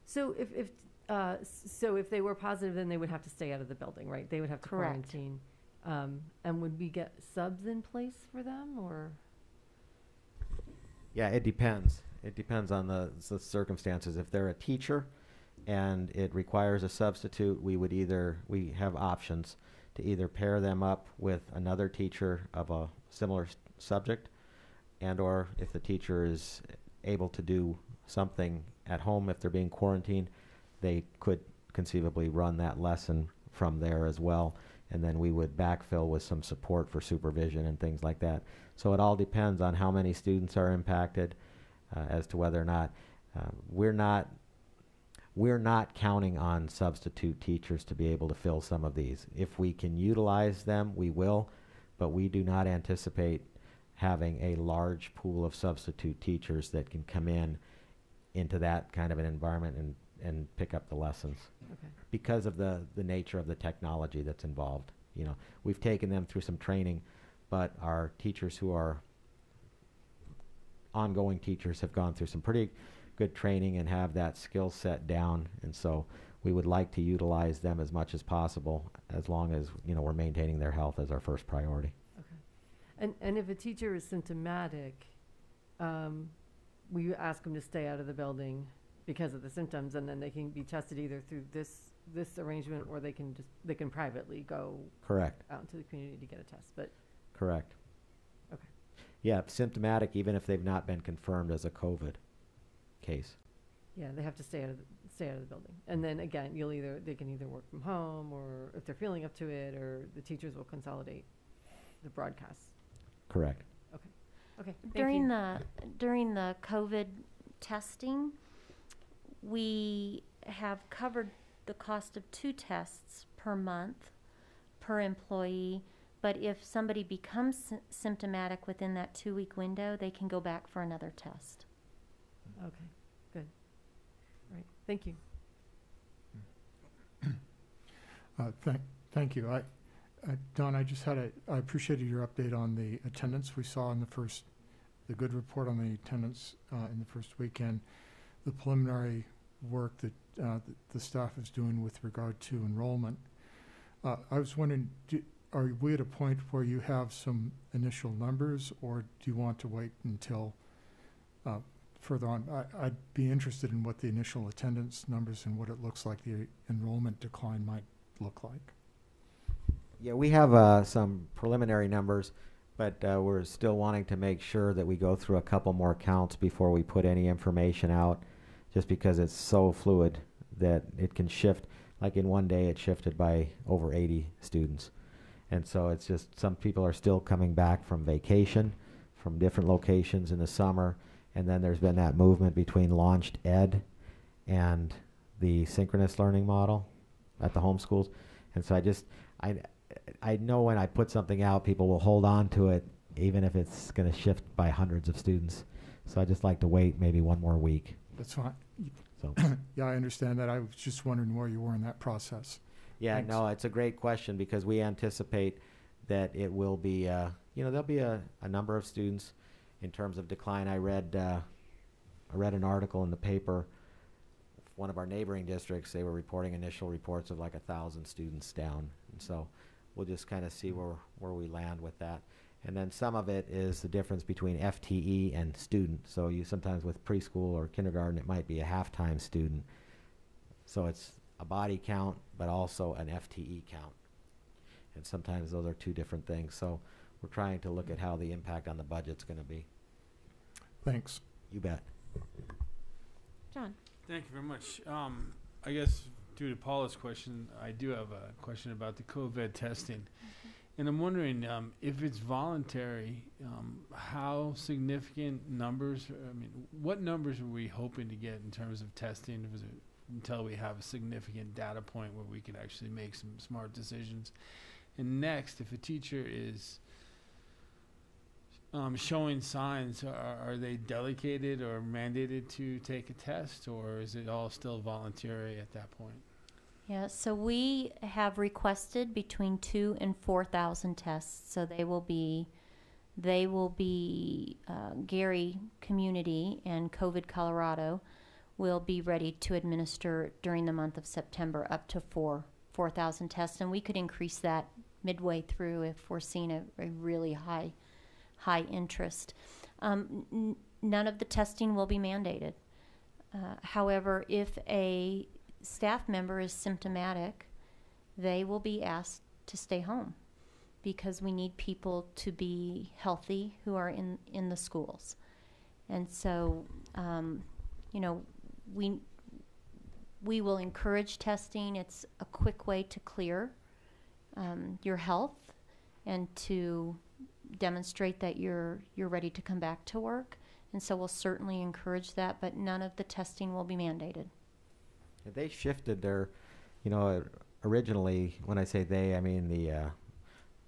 So if, if, uh, s- so if they were positive, then they would have to stay out of the building, right? They would have to Correct. quarantine. Um, and would we get subs in place for them, or? Yeah, it depends. It depends on the, the circumstances. If they're a teacher and it requires a substitute, we would either, we have options to either pair them up with another teacher of a similar s- subject and or if the teacher is able to do something at home if they're being quarantined, they could conceivably run that lesson from there as well. And then we would backfill with some support for supervision and things like that. So it all depends on how many students are impacted uh, as to whether or not uh, we're not we're not counting on substitute teachers to be able to fill some of these. If we can utilize them, we will, but we do not anticipate having a large pool of substitute teachers that can come in into that kind of an environment and, and pick up the lessons Okay. because of the, the nature of the technology that's involved. You know, we've taken them through some training, but our teachers who are ongoing teachers have gone through some pretty good training and have that skill set down. And so we would like to utilize them as much as possible as long as, you know, we're maintaining their health as our first priority. Okay. And, and if a teacher is symptomatic, um, we ask them to stay out of the building because of the symptoms, and then they can be tested either through this, this arrangement, or they can just, they can privately go Correct. out into the community to get a test, but, Correct. Okay. Yeah, symptomatic even if they've not been confirmed as a COVID case. Yeah, they have to stay out of, the stay out of the building. And then again, you'll either, they can either work from home, or if they're feeling up to it, or the teachers will consolidate the broadcasts. Correct. Okay, thank During you. the, during the COVID testing, we have covered the cost of two tests per month per employee. But if somebody becomes symptomatic within that two-week window, they can go back for another test. Okay, good. All right, thank you. Uh, Thank, thank you. I, uh, Don, I just had a, I appreciated your update on the attendance we saw in the first, the good report on the attendance uh, in the first weekend, the preliminary work that uh, that the staff is doing with regard to enrollment. Uh, I was wondering, do- are we at a point where you have some initial numbers, or do you want to wait until uh, further on? I- I'd be interested in what the initial attendance numbers and what it looks like the enrollment decline might look like. Yeah, we have uh, some preliminary numbers, but uh, we're still wanting to make sure that we go through a couple more counts before we put any information out, just because it's so fluid that it can shift. Like in one day, it shifted by over 80 students. And so it's just some people are still coming back from vacation from different locations in the summer. And then there's been that movement between LaunchED and the synchronous learning model at the homeschools. And so I just, I, I know when I put something out, people will hold on to it, even if it's going to shift by hundreds of students. So I just like to wait maybe one more week. That's fine. So Yeah, I understand that. I was just wondering where you were in that process. Yeah, Thanks. no, it's a great question because we anticipate that it will be, uh, you know, there'll be a, a number of students in terms of decline. I read, uh, I read an article in the paper. One of our neighboring districts, they were reporting initial reports of like a thousand students down. And so we'll just kind of see where, where we land with that. And then some of it is the difference between FTE and student. So you sometimes with preschool or kindergarten, it might be a half-time student. So it's a body count, but also an FTE count. And sometimes those are two different things. So we're trying to look at how the impact on the budget's going to be. Thanks. You bet. John? Thank you very much. Um, I guess due to Paula's question, I do have a question about the COVID testing. And I'm wondering um, if it's voluntary, um, how significant numbers, I mean, what numbers are we hoping to get in terms of testing Was it until we have a significant data point where we can actually make some smart decisions? And next, if a teacher is um, showing signs, are, are they delegated or mandated to take a test, or is it all still voluntary at that point? Yeah, so we have requested between two and four thousand tests. So they will be, they will be uh, Gary Community and COVID Colorado will be ready to administer during the month of September up to four four thousand tests, and we could increase that midway through if we're seeing a, a really high high interest. Um, none of the testing will be mandated. Uh, however, if a staff member is symptomatic, they will be asked to stay home because we need people to be healthy who are in, in the schools. And so, um, you know, we, we will encourage testing. It's a quick way to clear um, your health and to demonstrate that you're, you're ready to come back to work. And so we'll certainly encourage that, but none of the testing will be mandated. They shifted their, you know, originally, when I say they, I mean the, uh,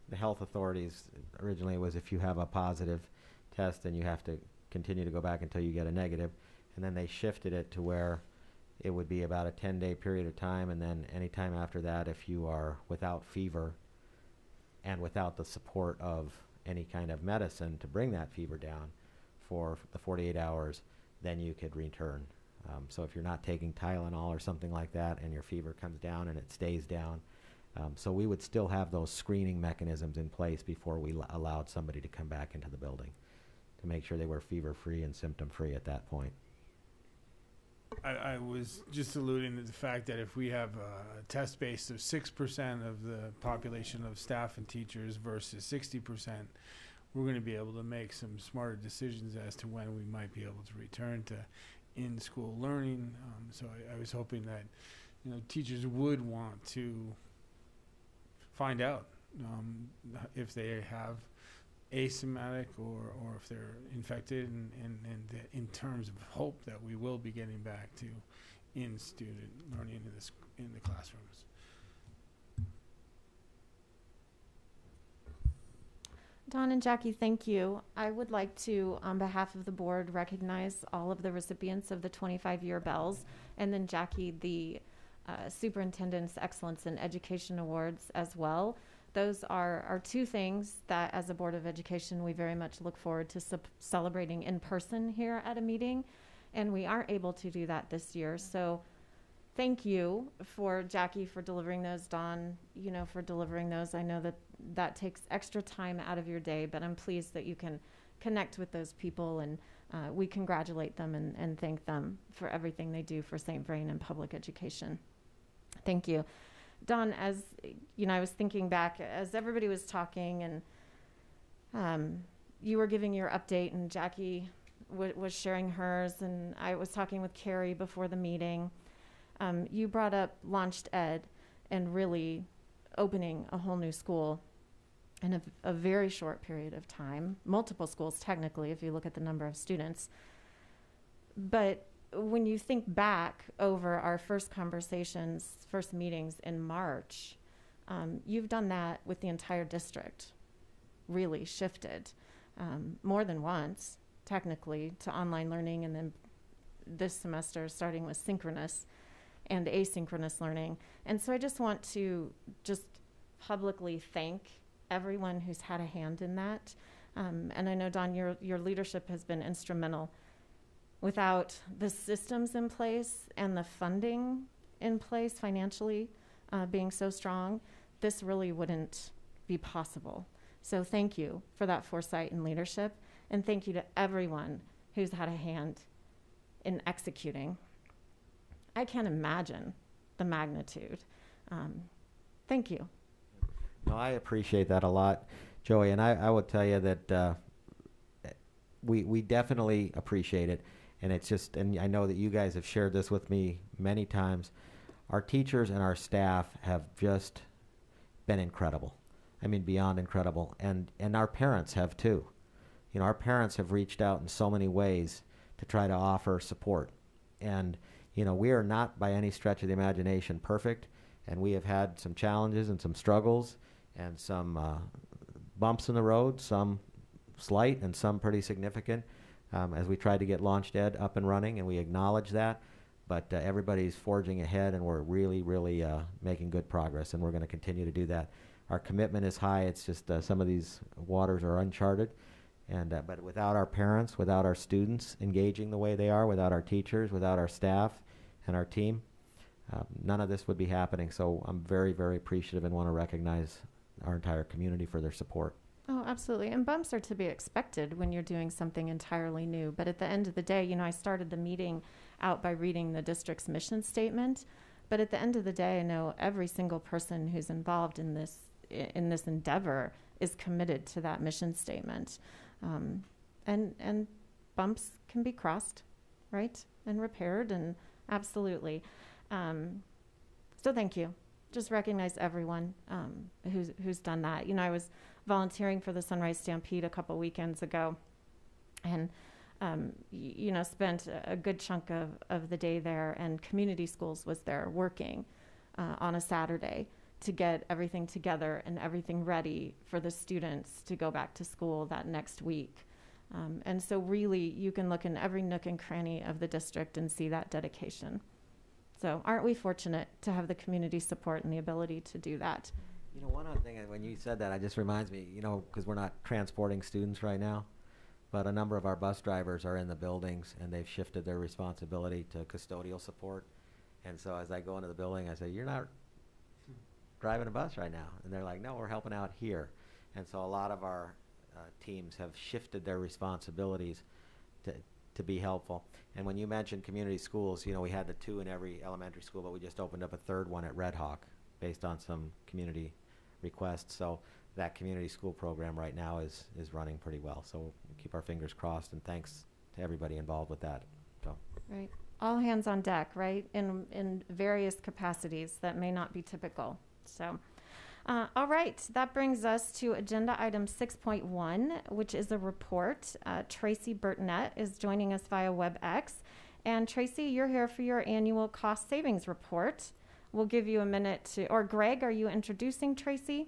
the health authorities. Originally, was if you have a positive test, then you have to continue to go back until you get a negative. And then they shifted it to where it would be about a 10 day period of time. And then anytime after that, if you are without fever and without the support of any kind of medicine to bring that fever down for the 48 hours, then you could return. Um, so if you're not taking Tylenol or something like that, and your fever comes down and it stays down, um, so we would still have those screening mechanisms in place before we allowed somebody to come back into the building to make sure they were fever free and symptom free at that point. I, I was just alluding to the fact that if we have a test base of 6% of the population of staff and teachers versus 60%, we're going to be able to make some smarter decisions as to when we might be able to return to in-school learning. Um, so I, I was hoping that, you know, teachers would want to find out um, if they have asymptomatic or, or if they're infected and, and, and in terms of hope that we will be getting back to in-student learning in the, sc- in the classrooms. Don and Jackie, thank you. I would like to, on behalf of the board, recognize all of the recipients of the 25-year bells, and then Jackie, the uh, Superintendent's Excellence in Education Awards as well. Those are, are two things that, as a Board of Education, we very much look forward to celebrating in person here at a meeting, and we aren't able to do that this year. So thank you for Jackie for delivering those, Don, you know, for delivering those. I know that that takes extra time out of your day, but I'm pleased that you can connect with those people and uh, we congratulate them and, and thank them for everything they do for St. Vrain and public education. Thank you. Don, as you know, I was thinking back as everybody was talking and um, you were giving your update and Jackie w- was sharing hers and I was talking with Carrie before the meeting. Um, you brought up LaunchED and really opening a whole new school in a, a very short period of time, multiple schools technically, if you look at the number of students. But when you think back over our first conversations, first meetings in March, um, you've done that with the entire district, really shifted um, more than once, technically, to online learning, and then this semester starting with synchronous and asynchronous learning. And so I just want to just publicly thank everyone who's had a hand in that. Um, and I know, Don, your, your leadership has been instrumental. Without the systems in place and the funding in place financially uh, being so strong, this really wouldn't be possible. So thank you for that foresight and leadership. And thank you to everyone who's had a hand in executing. I can't imagine the magnitude. Um, thank you. No, I appreciate that a lot, Joey, and I, I will tell you that uh, we we definitely appreciate it, and it's just, and I know that you guys have shared this with me many times. Our teachers and our staff have just been incredible. I mean, beyond incredible, and and our parents have too. You know, our parents have reached out in so many ways to try to offer support, and you know, we are not by any stretch of the imagination perfect, and we have had some challenges and some struggles and some uh, bumps in the road, some slight and some pretty significant, um, as we tried to get LaunchED up and running, and we acknowledge that. But uh, everybody's forging ahead, and we're really, really uh, making good progress, and we're going to continue to do that. Our commitment is high. It's just uh, some of these waters are uncharted, and uh, but without our parents, without our students engaging the way they are, without our teachers, without our staff, and our team, um, none of this would be happening. So I'm very, very appreciative and want to recognize our entire community for their support. Oh, absolutely. And bumps are to be expected when you're doing something entirely new. But at the end of the day, you know, I started the meeting out by reading the district's mission statement. But at the end of the day, I know every single person who's involved in this in this endeavor is committed to that mission statement. Um, and and bumps can be crossed, right, and repaired, and absolutely. Um, so thank you. Just recognize everyone um, who's who's done that. You know, I was volunteering for the Sunrise Stampede a couple weekends ago, and um, you know spent a- good chunk of, of the day there. And community schools was there working uh, on a Saturday to get everything together and everything ready for the students to go back to school that next week. Um, and so, really, you can look in every nook and cranny of the district and see that dedication. So, aren't we fortunate to have the community support and the ability to do that? You know, one other thing, uh, when you said that, it just reminds me, you know, because we're not transporting students right now, but a number of our bus drivers are in the buildings and they've shifted their responsibility to custodial support. And so as I go into the building, I say, You're not driving a bus right now. And they're like, No, we're helping out here. And so a lot of our uh, teams have shifted their responsibilities to, to be helpful. And when you mentioned community schools, you know, we had the two in every elementary school, but we just opened up a third one at Red Hawk based on some community requests. So that community school program right now is, is running pretty well. So we'll keep our fingers crossed and thanks to everybody involved with that. So Right. All hands on deck, right? In, in various capacities that may not be typical. So, uh, all right, that brings us to agenda item 6.1, which is a report. Uh, Tracy Burtonette is joining us via WebEx. And Tracy, you're here for your annual cost savings report. We'll give you a minute to, or Greg, are you introducing Tracy?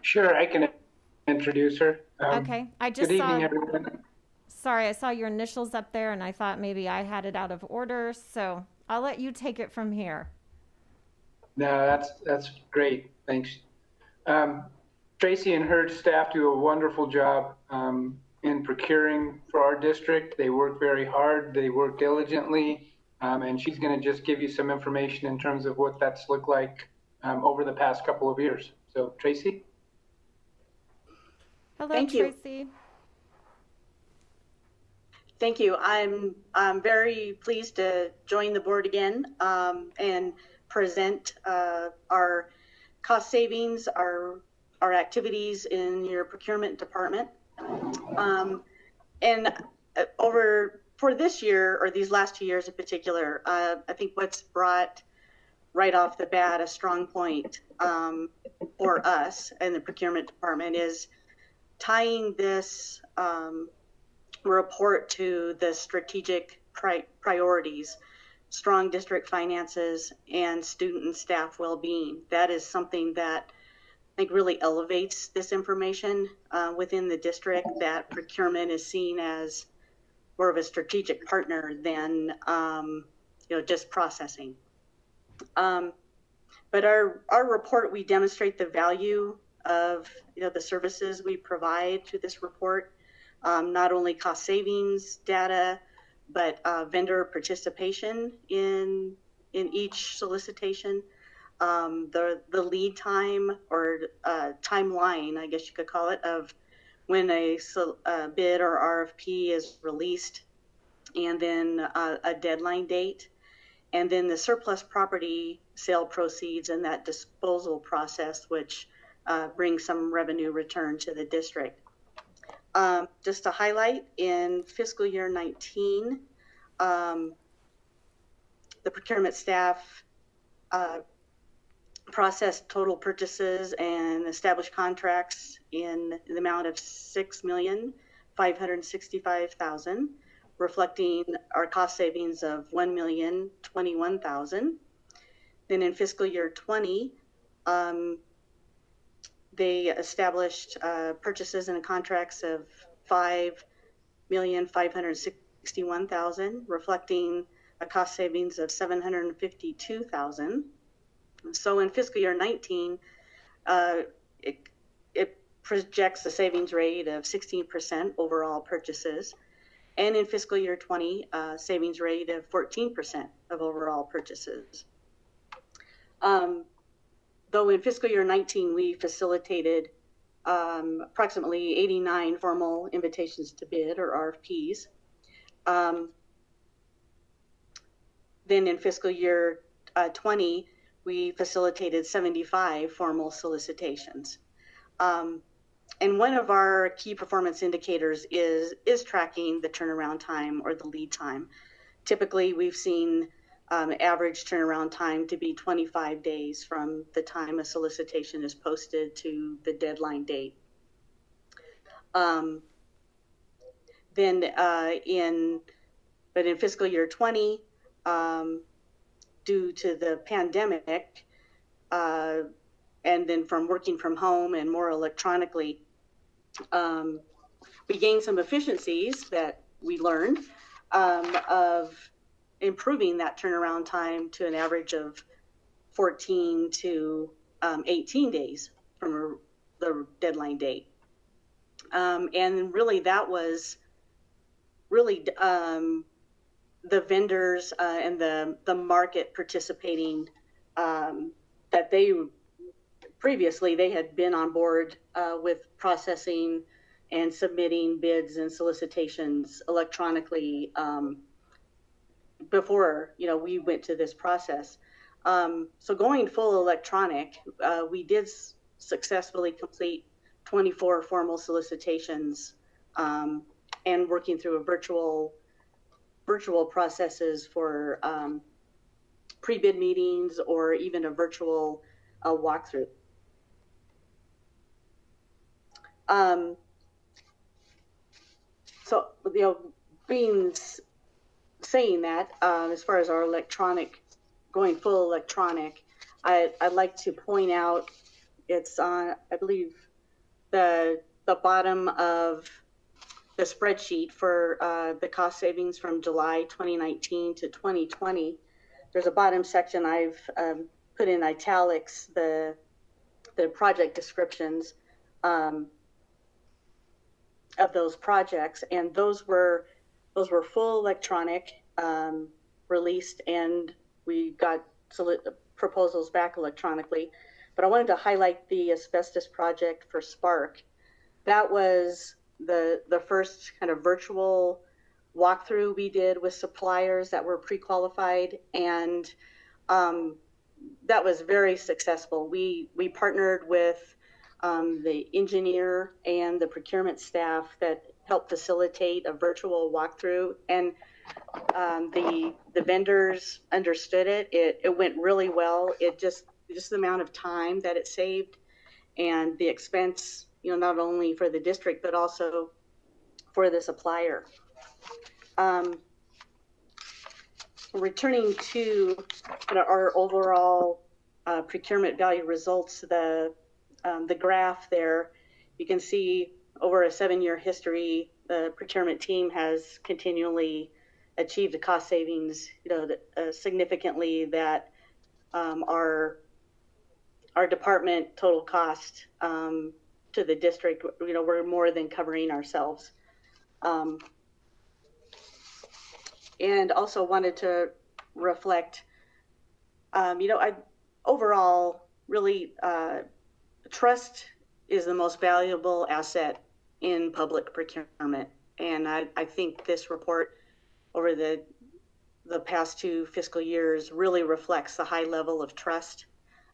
Sure, I can introduce her. Um, okay, I just Good saw. evening, everyone. Sorry, I saw your initials up there, and I thought maybe I had it out of order. So I'll let you take it from here. No, that's that's great. Thanks. Um, Tracy and her staff do a wonderful job um, in procuring for our district. They work very hard. They work diligently, um, and she's going to just give you some information in terms of what that's looked like um, over the past couple of years. So, Tracy. Hello, Thank you. Tracy. Thank you. I'm I'm very pleased to join the board again um, and present uh, our cost savings, our our activities in your procurement department. Um, and uh, over for this year or these last two years in particular, uh, I think what's brought right off the bat a strong point um, for us in the procurement department is tying this um, report to the strategic pri- priorities, strong district finances, and student and staff well-being. That is something that think really elevates this information uh, within the district. That procurement is seen as more of a strategic partner than um, you know just processing. Um, but our our report we demonstrate the value of you know the services we provide through this report um, not only cost savings data, but uh, vendor participation in in each solicitation. Um, the the lead time or uh, timeline, I guess you could call it, of when a uh, bid or RFP is released, and then uh, a deadline date, and then the surplus property sale proceeds and that disposal process, which uh, brings some revenue return to the district. Um, just to highlight, in fiscal year 19, um, the procurement staff uh, processed total purchases and established contracts in the amount of six million five hundred sixty-five thousand, reflecting our cost savings of one million twenty-one thousand. Then in fiscal year 20, um, they established uh, purchases and contracts of five million five hundred sixty-one thousand, reflecting a cost savings of seven hundred fifty-two thousand. So in fiscal year 19, uh, it, it projects a savings rate of 16% overall purchases, and in fiscal year 20, uh, savings rate of 14% of overall purchases. Um, though in fiscal year 19 we facilitated um, approximately 89 formal invitations to bid or RFPs. Um, then in fiscal year uh, 20, we facilitated 75 formal solicitations. Um, and one of our key performance indicators is is tracking the turnaround time or the lead time. Typically, we've seen um, average turnaround time to be 25 days from the time a solicitation is posted to the deadline date. Um, then uh, in, but in fiscal year 20, um, due to the pandemic, uh, and then from working from home and more electronically, um, we gained some efficiencies that we learned um, of improving that turnaround time to an average of 14 to um, 18 days from the deadline date. Um, and really, that was really um, the vendors uh, and the, the market participating um, that they previously they had been on board uh, with processing and submitting bids and solicitations electronically um, before you know we went to this process. Um, so going full electronic, uh, we did s- successfully complete 24 formal solicitations um, and working through a virtual virtual processes for um, pre-bid meetings or even a virtual uh, walkthrough. Um, so, you know, being saying that, um, as far as our electronic, going full electronic, I, I'd like to point out it's on, I believe, the the bottom of the spreadsheet for uh, the cost savings from July 2019 to 2020. There's a bottom section I've um, put in italics the the project descriptions um, of those projects, and those were those were full electronic um, released, and we got proposals back electronically. But I wanted to highlight the asbestos project for Spark. That was the the first kind of virtual walkthrough we did with suppliers that were pre-qualified, and um, that was very successful. We we partnered with um, the engineer and the procurement staff that helped facilitate a virtual walkthrough, and um, the the vendors understood it. It it went really well. It just just the amount of time that it saved, and the expense. You know, not only for the district but also for the supplier. Um, returning to our overall uh, procurement value results, the um, the graph there, you can see over a seven-year history, the procurement team has continually achieved a cost savings, you know, uh, significantly that um, our our department total cost um, to the district, you know, we're more than covering ourselves. Um, and also wanted to reflect, um, you know, I overall really uh, trust is the most valuable asset in public procurement, and I, I think this report over the the past two fiscal years really reflects the high level of trust,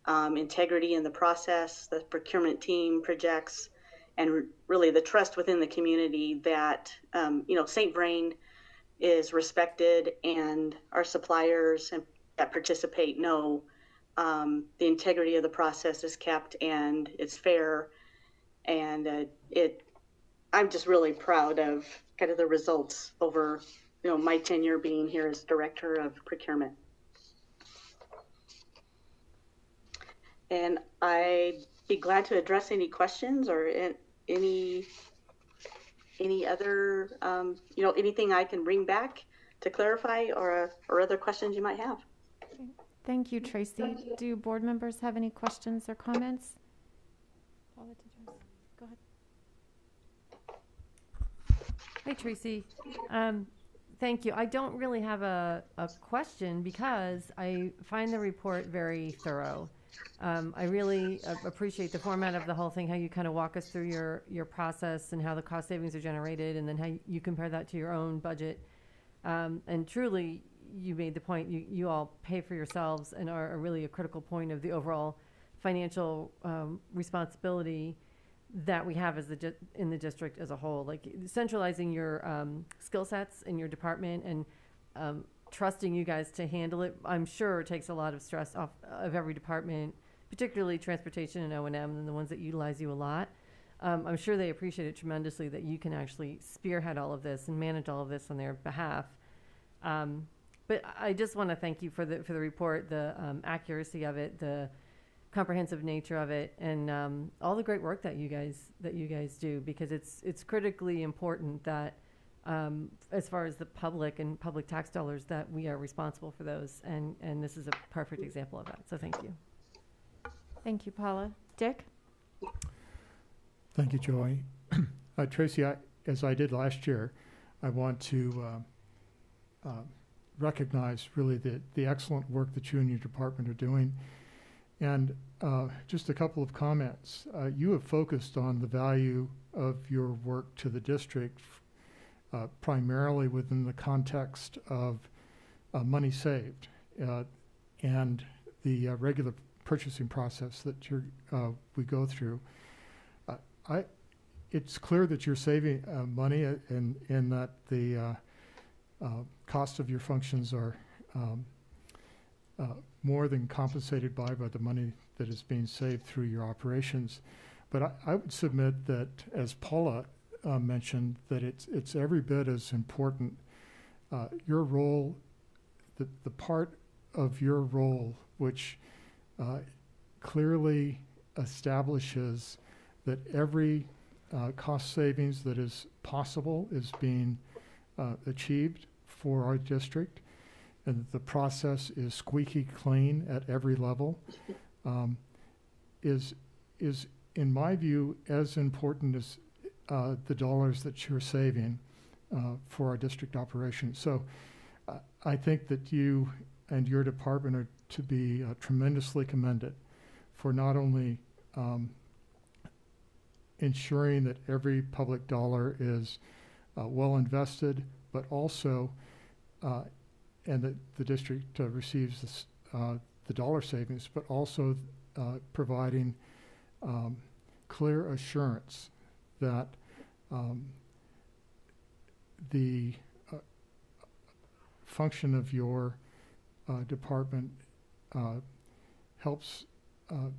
um, integrity in the process. The procurement team projects, and really the trust within the community that um, you know St. Vrain is respected and our suppliers and that participate know um, the integrity of the process is kept and it's fair and uh, it i'm just really proud of kind of the results over you know my tenure being here as director of procurement and i'd be glad to address any questions or any any other, um, you know, anything I can bring back to clarify or, or other questions you might have. Thank you, Tracy. Do board members have any questions or comments? Go ahead. Hi, Tracy. Um, thank you. I don't really have a, a question because I find the report very thorough. Um, I really uh, appreciate the format of the whole thing, how you kind of walk us through your, your process and how the cost savings are generated, and then how you compare that to your own budget. Um, and truly, you made the point, you, you all pay for yourselves and are, are really a critical point of the overall financial um, responsibility that we have as the in the district as a whole. Like centralizing your um, skill sets in your department and um, trusting you guys to handle it. I'm sure takes a lot of stress off of every department, particularly transportation and O and M, and the ones that utilize you a lot. Um, I'm sure they appreciate it tremendously that you can actually spearhead all of this and manage all of this on their behalf. Um, but I just want to thank you for the for the report, the um, accuracy of it, the comprehensive nature of it, and um, all the great work that you guys that you guys do because it's it's critically important that um, as far as the public and public tax dollars that we are responsible for those. And, and this is a perfect example of that. So thank you. Thank you, Paula. Dick? Thank you, Joy. uh, Tracy, I, as I did last year, I want to uh, uh, recognize really the, the excellent work that you and your department are doing. And uh, just a couple of comments. Uh, you have focused on the value of your work to the district uh, primarily within the context of uh, money saved uh, and the uh, regular purchasing process that uh, we go through. I, it's clear that you're saving money and, in, that the cost of your functions are um, more than compensated by, by the money that is being saved through your operations. But I, I would submit that, as Paula uh, mentioned, that it's, it's every bit as important. Uh, your role, the, the part of your role which uh, clearly establishes that every uh, cost savings that is possible is being uh, achieved for our district, and the process is squeaky clean at every level, um, is is in my view as important as uh, the dollars that you're saving uh, for our district operations. So, uh, I think that you and your department are to be uh, tremendously commended for not only um, ensuring that every public dollar is uh, well invested, but also, uh, and that the district receives this, the dollar savings, but also providing um, clear assurance that um, the uh, function of your uh, department uh, helps, uh,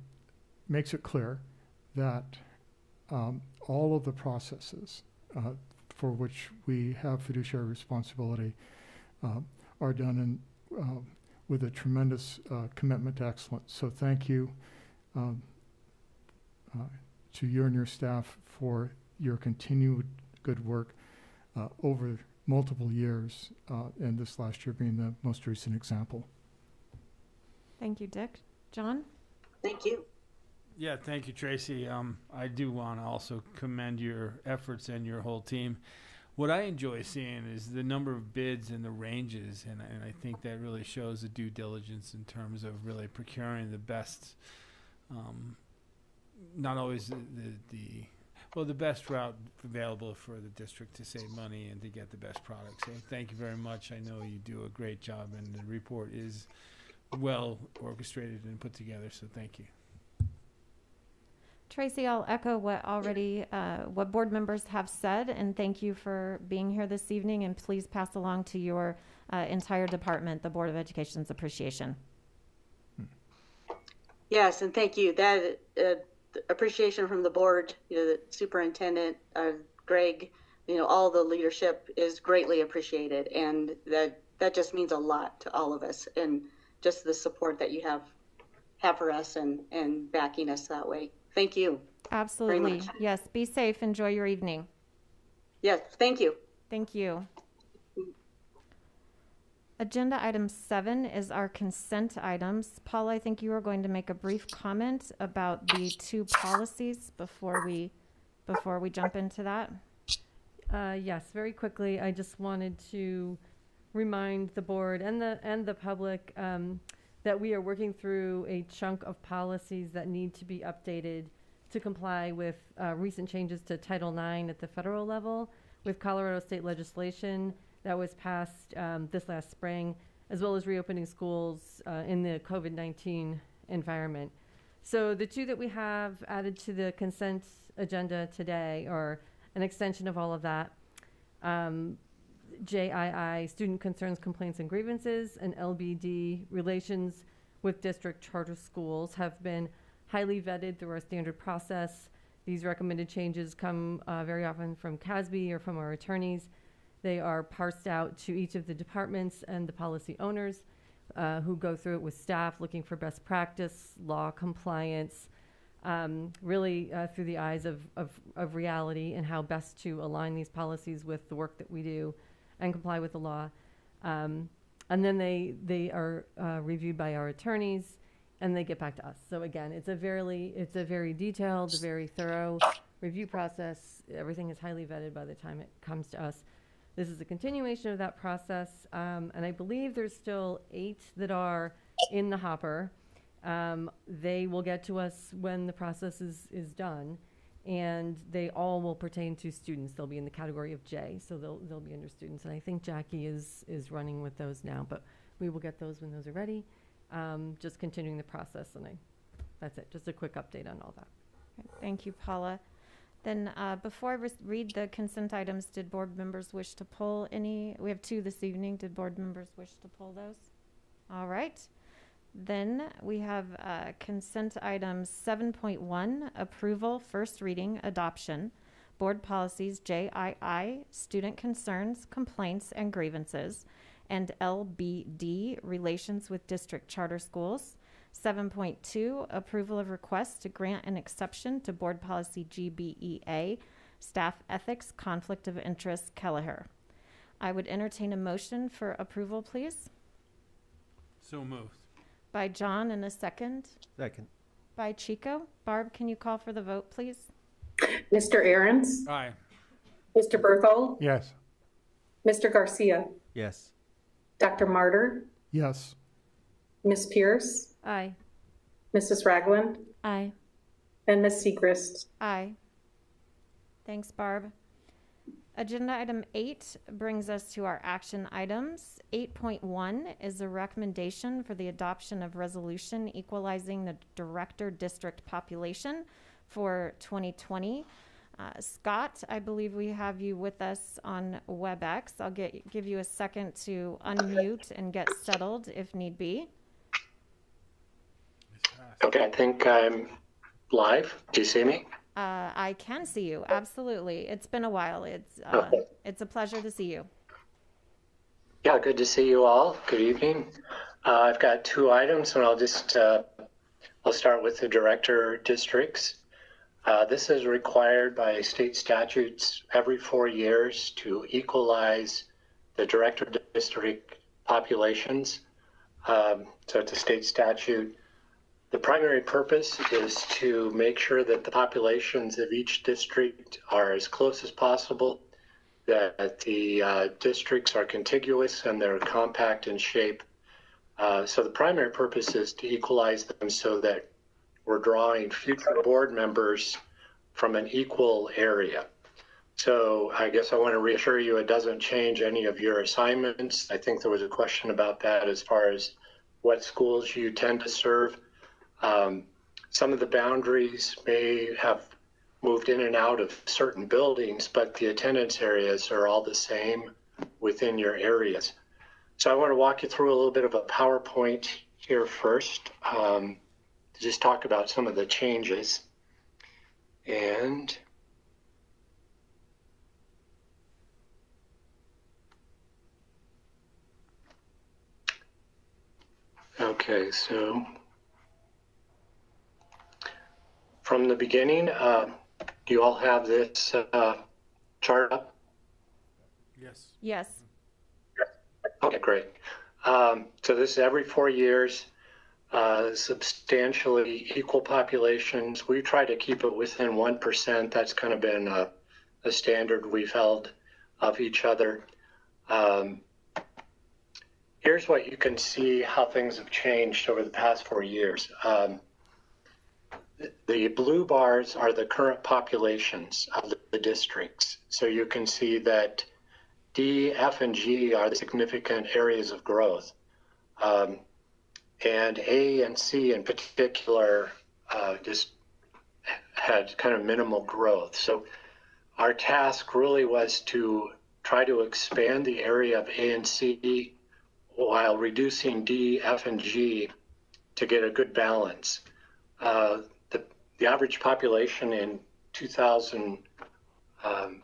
makes it clear that um, all of the processes uh, for which we have fiduciary responsibility uh, are done in, uh, with a tremendous commitment to excellence. So thank you um, to you and your staff for your continued good work uh, over multiple years, uh, and this last year being the most recent example. Thank you, Dick. John? Thank you. Yeah, thank you, Tracy. Um, I do want to also commend your efforts and your whole team. What I enjoy seeing is the number of bids and the ranges, and, and I think that really shows the due diligence in terms of really procuring the best, um, not always the, the, the well, the best route available for the district to save money and to get the best product. So thank you very much. I know you do a great job, and the report is well orchestrated and put together. So thank you. Tracy, I'll echo what already, uh, what board members have said, and thank you for being here this evening, and please pass along to your uh, entire department, the Board of Education's appreciation. Yes, and thank you. That uh, appreciation from the board, you know, the superintendent, uh, Greg, you know, all the leadership is greatly appreciated, and that that just means a lot to all of us, and just the support that you have have for us and and backing us that way. Thank you. Absolutely. Yes, be safe. Enjoy your evening. Yes, thank you. Thank you. Agenda item seven is our consent items. Paul, I think you were going to make a brief comment about the two policies before we, before we jump into that. Uh, yes, very quickly, I just wanted to remind the board and the, and the public, um, that we are working through a chunk of policies that need to be updated to comply with, uh, recent changes to Title IX at the federal level with Colorado state legislation that was passed, um, this last spring, as well as reopening schools, uh, in the COVID-19 environment. So the two that we have added to the consent agenda today are an extension of all of that. Um, JII, Student Concerns, Complaints, and Grievances, and LBD, Relations with District Charter Schools, have been highly vetted through our standard process. These recommended changes come uh, very often from CASB or from our attorneys. They are parsed out to each of the departments and the policy owners uh, who go through it with staff looking for best practice, law compliance, um, really uh, through the eyes of, of, of reality and how best to align these policies with the work that we do and comply with the law. Um, and then they, they are uh, reviewed by our attorneys and they get back to us. So again, it's a very, it's a very detailed, very thorough review process. Everything is highly vetted by the time it comes to us. This is a continuation of that process, um, and I believe there's still eight that are in the hopper. Um, they will get to us when the process is, is done, and they all will pertain to students. They'll be in the category of J, so they'll, they'll be under students. And I think Jackie is, is running with those now, but we will get those when those are ready. Um, just continuing the process, and I, that's it. Just a quick update on all that. Thank you, Paula. Then, uh, before I res- read the consent items, did board members wish to pull any? We have two this evening. Did board members wish to pull those? All right. Then we have uh, consent items 7.1 approval, first reading, adoption, board policies JII, student concerns, complaints, and grievances, and LBD, relations with district charter schools. 7.2 approval of request to grant an exception to board policy GBEA, staff ethics, conflict of interest, Kelleher. I would entertain a motion for approval, please, So moved. by John and a second. Second. By Chico. Barb, can you call for the vote, please? Mr. Arens, Aye. Mr. Berthold, Yes. Mr. Garcia, Yes. Dr. Martyr, Yes. Miss Peairs, Aye. Mrs. Ragland, Aye. and Miss Siegrist. Aye. Thanks, Barb. Agenda item eight brings us to our action items. Eight point one is a recommendation for the adoption of resolution equalizing the director district population for twenty twenty. Uh, Scott, I believe we have you with us on WebEx. I'll get, give you a second to unmute and get settled if need be. Okay, I think I'm live. Do you see me? Uh, I can see you, absolutely. It's been a while. It's, uh, Okay. it's a pleasure to see you. Yeah, good to see you all. Good evening. Uh, I've got two items, and I'll just uh, I'll start with the director districts. Uh, this is required by state statutes every four years to equalize the director district populations. Um, so it's a state statute. The primary purpose is to make sure that the populations of each district are as close as possible that the uh, districts are contiguous and they're compact in shape. Uh, so the primary purpose is to equalize them so that we're drawing future board members from an equal area. So I guess I want to reassure you it doesn't change any of your assignments. I think there was a question about that as far as what schools you tend to serve. Um, some of the boundaries may have moved in and out of certain buildings, but the attendance areas are all the same within your areas. So I want to walk you through a little bit of a PowerPoint here first um, to just talk about some of the changes. And okay, so from the beginning, uh, do you all have this uh, chart up? Yes. Yes. Okay, great. Um, so this is every four years, uh, substantially equal populations. We try to keep it within 1%. That's kind of been a, a standard we've held of each other. Um, here's what you can see how things have changed over the past four years. Um, the blue bars are the current populations of the, the districts. So you can see that D, F, and G are the significant areas of growth. Um, and A and C in particular uh, just had kind of minimal growth. So our task really was to try to expand the area of A and C while reducing D, F, and G to get a good balance. Uh, the, average population in 2000. Um,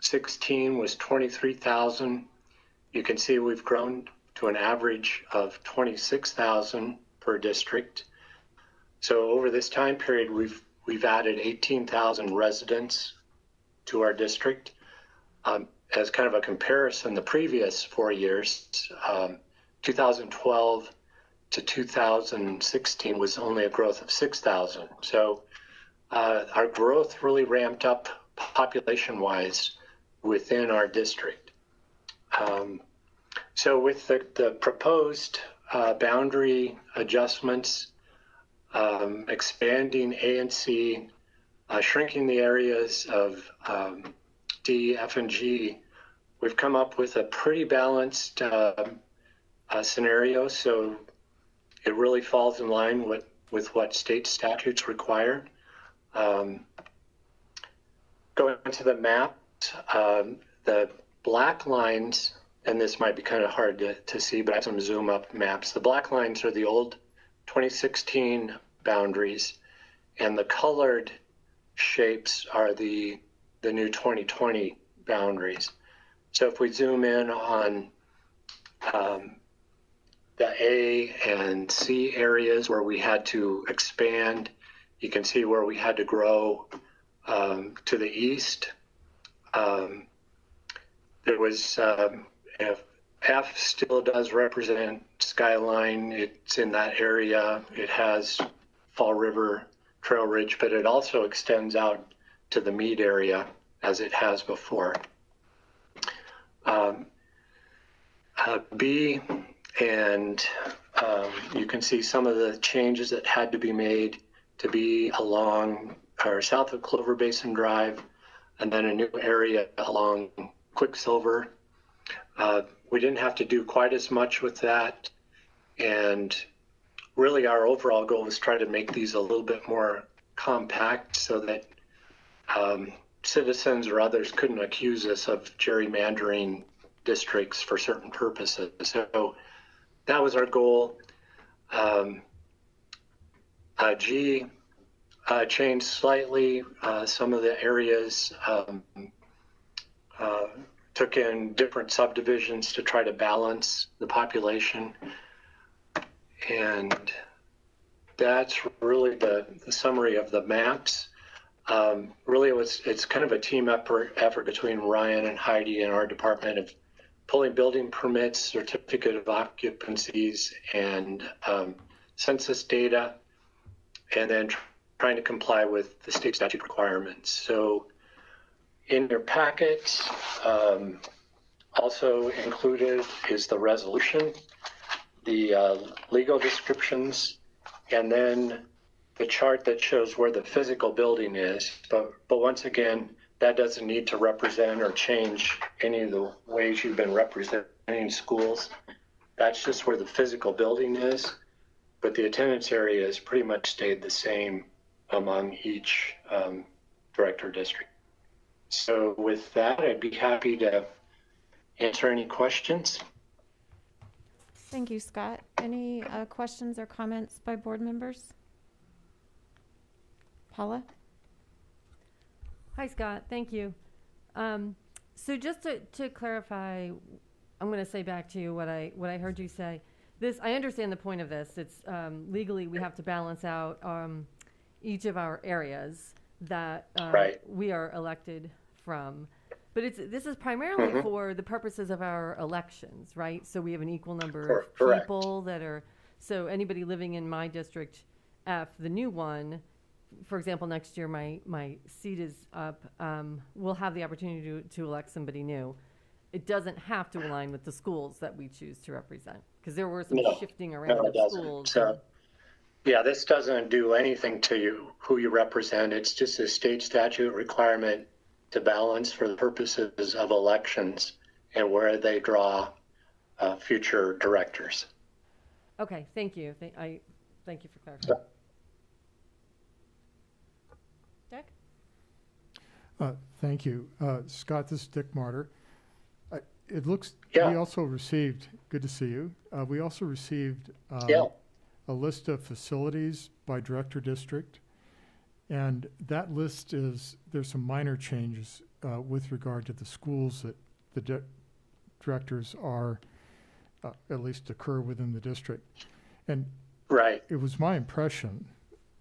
16 was 23,000. You can see we've grown to an average of 26,000 per district. So over this time period, we've we've added 18,000 residents to our district. Um, as kind of a comparison, the previous four years, um, 2012 to 2016 was only a growth of 6,000. So uh, our growth really ramped up population-wise within our district. Um, so with the, the proposed uh, boundary adjustments, um, expanding A and C, uh, shrinking the areas of um, D, F, and G, we've come up with a pretty balanced uh, uh, scenario. So it really falls in line with, with what state statutes require. Um, go into the map, um, the black lines, and this might be kind of hard to, to see, but I have some zoom up maps. The black lines are the old 2016 boundaries, and the colored shapes are the the new 2020 boundaries. So if we zoom in on um, the A and C areas where we had to expand, you can see where we had to grow um, to the east. Um, there was um, if F still does represent Skyline. It's in that area. It has Fall River Trail Ridge, but it also extends out to the Mead area as it has before. Um, uh, B and um, you can see some of the changes that had to be made to be along or south of Clover Basin Drive, and then a new area along Quicksilver. Uh, we didn't have to do quite as much with that, and really our overall goal was try to make these a little bit more compact so that um, citizens or others couldn't accuse us of gerrymandering districts for certain purposes. So that was our goal. Um, uh, G uh, changed slightly. Uh, some of the areas um, uh, took in different subdivisions to try to balance the population. And that's really the, the summary of the maps. Um, really, it was it's kind of a team effort, effort between Ryan and Heidi and our department of pulling building permits, certificate of occupancies, and um, census data, and then trying to comply with the state statute requirements. So, in your packet, um, also included is the resolution, the uh, legal descriptions, and then the chart that shows where the physical building is. But, but once again, that doesn't need to represent or change any of the ways you've been representing schools. That's just where the physical building is, but the attendance area has pretty much stayed the same among each um, director district. So with that, I'd be happy to answer any questions. Thank you, Scott. Any uh, questions or comments by board members? Paula? Hi, Scott. Thank you. Um, so just to, to clarify, I'm going to say back to you what I what I heard you say. This I understand the point of this. It's um, legally we have to balance out um, each of our areas that uh, Right. we are elected from. But it's this is primarily Mhm. for the purposes of our elections, right? So we have an equal number Cor- of people that are. So anybody living in my district F, the new one, for example, next year my my seat is up. Um, we'll have the opportunity to to elect somebody new. It doesn't have to align with the schools that we choose to represent because there were some No, shifting No, around it of doesn't. schools. So, yeah, this doesn't do anything to you, who you represent. It's just a state statute requirement to balance for the purposes of elections and where they draw uh, future directors. Okay, thank you. I thank you for clarifying. Dick? Uh, Thank you. Uh, Scott, this is Dick Martyr. I- It looks, Yeah. we also received, good to see you. Uh, We also received um, Yeah. a list of facilities by director district. And that list is, there's some minor changes uh, with regard to the schools that the di- directors are, uh, at least occur within the district. And Right. it was my impression,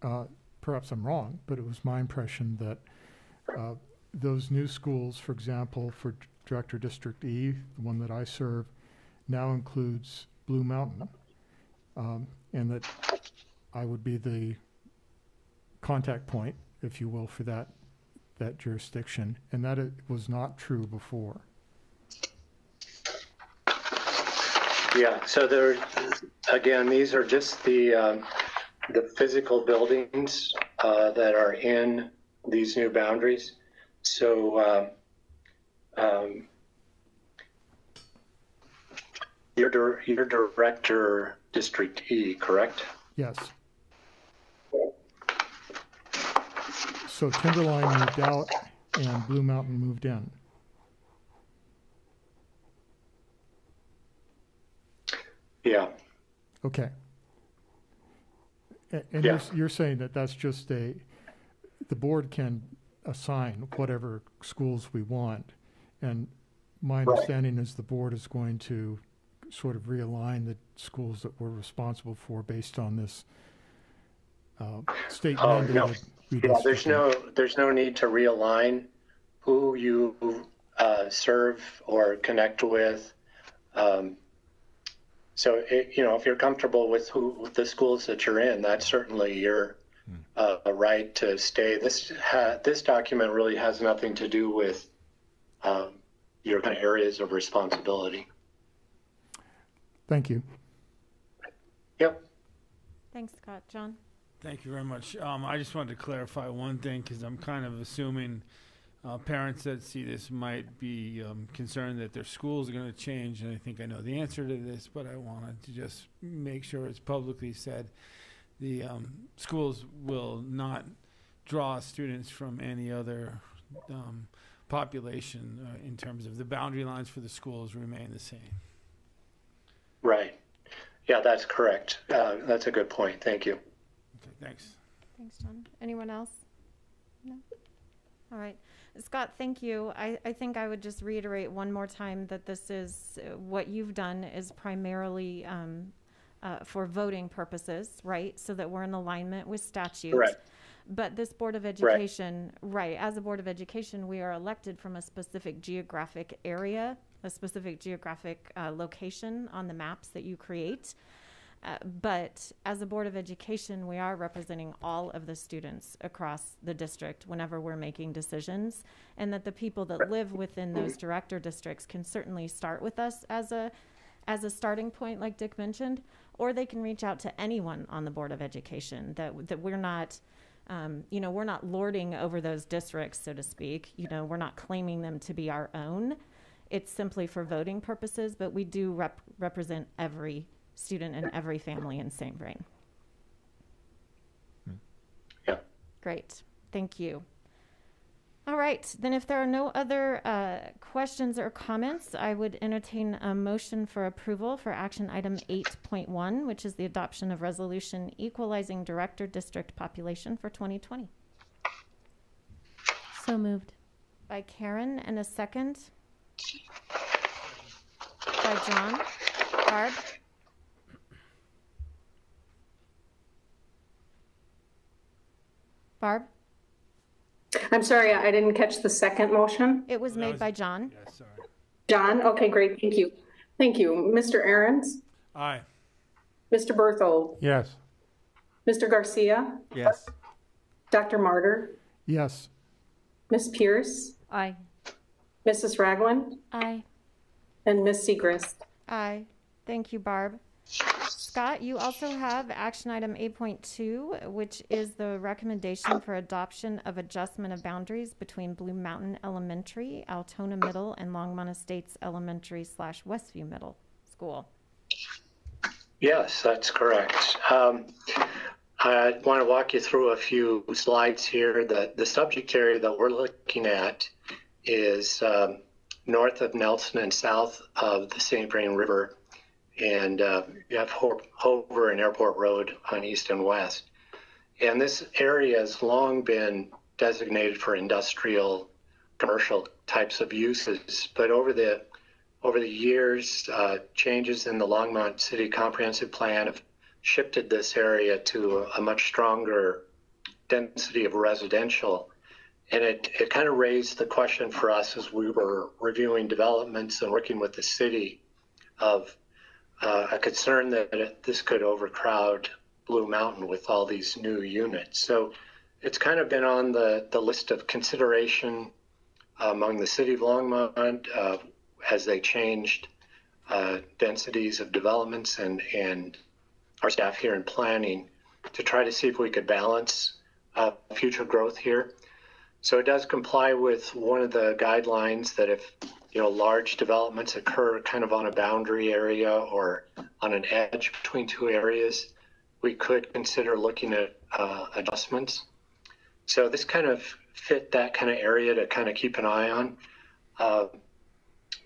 uh, perhaps I'm wrong, but it was my impression that uh, those new schools, for example, for Director District E, the one that I serve, now includes Blue Mountain, um, and that I would be the contact point, if you will, for that that jurisdiction, and that it was not true before. Yeah, so there, again, these are just the, um, the physical buildings, uh, that are in these new boundaries. So, uh, um, your, dir- your director, District E, correct? Yes. So Timberline moved out, and Blue Mountain moved in. Yeah. Okay. And Yeah. you're, you're saying that that's just a, the board can assign whatever schools we want. And my Right. understanding is the board is going to sort of realign the schools that we're responsible for based on this uh, state Oh, no. mandated Yeah, there's redistricting. no, there's no need to realign who you uh, serve or connect with. Um, so, it, you know, if you're comfortable with who with the schools that you're in, that's certainly your uh, right to stay. This ha- this document really has nothing to do with um, your kind of areas of responsibility. Thank you. Yep. Thanks, Scott. John? Thank you very much. Um, I just wanted to clarify one thing because I'm kind of assuming uh, parents that see this might be um, concerned that their schools are going to change, and I think I know the answer to this, but I wanted to just make sure it's publicly said. The um, schools will not draw students from any other um, population uh, in terms of the boundary lines for the schools remain the same. Right. Yeah, that's correct. Uh, that's a good point. Thank you. Okay, thanks. Thanks, John. Anyone else? No? All right. Scott, thank you. I, I think I would just reiterate one more time that this is, uh, what you've done is primarily um, uh, for voting purposes, right? So that we're in alignment with statute. Correct. But this Board of Education, right, as a Board of Education, we are elected from a specific geographic area, a specific geographic uh, location on the maps that you create. Uh, but as a Board of Education, we are representing all of the students across the district whenever we're making decisions. And that the people that live within those director districts can certainly start with us as a, as a starting point, like Dick mentioned, or they can reach out to anyone on the Board of Education. That, that we're not, um, you know, we're not lording over those districts, so to speak. You know, we're not claiming them to be our own. It's simply for voting purposes, but we do rep- represent every student and every family in St. Vrain. Yeah. Great. Thank you. All right. Then, if there are no other uh, questions or comments, I would entertain a motion for approval for action item 8.1, which is the adoption of resolution equalizing director district population for 2020. So moved. By Karen, and a second. By John. Barb? Barb? I'm sorry, I didn't catch the second motion. It was made was- by John. Yeah, sorry. John, okay, great, thank you. Thank you. Mr. Arens, Aye. Mr. Berthold, Yes. Mr. Garcia, Yes. Dr. Martyr, Yes. Ms. Peairs, Aye. Mrs. Ragland, Aye. and Ms. Siegrist. Aye. Thank you, Barb. Scott, you also have action item 8.2, which is the recommendation for adoption of adjustment of boundaries between Blue Mountain Elementary, Altona Middle, and Longmont Estates Elementary slash Westview Middle School. Yes, that's correct. Um, I want to walk you through a few slides here. The, the subject area that we're looking at is um, north of Nelson and south of the St. Vrain River. And uh, you have Ho- Hover and Airport Road on east and west. And this area has long been designated for industrial, commercial types of uses. But over the over the years, uh, changes in the Longmont City Comprehensive Plan have shifted this area to a much stronger density of residential. And it, it kind of raised the question for us as we were reviewing developments and working with the city of uh, a concern that it, this could overcrowd Blue Mountain with all these new units. So it's kind of been on the, the list of consideration among the city of Longmont uh, as they changed uh, densities of developments and, and our staff here in planning to try to see if we could balance uh, future growth here. So it does comply with one of the guidelines that if you know large developments occur kind of on a boundary area or on an edge between two areas, we could consider looking at uh, adjustments. so this kind of fit that kind of area to kind of keep an eye on. Uh,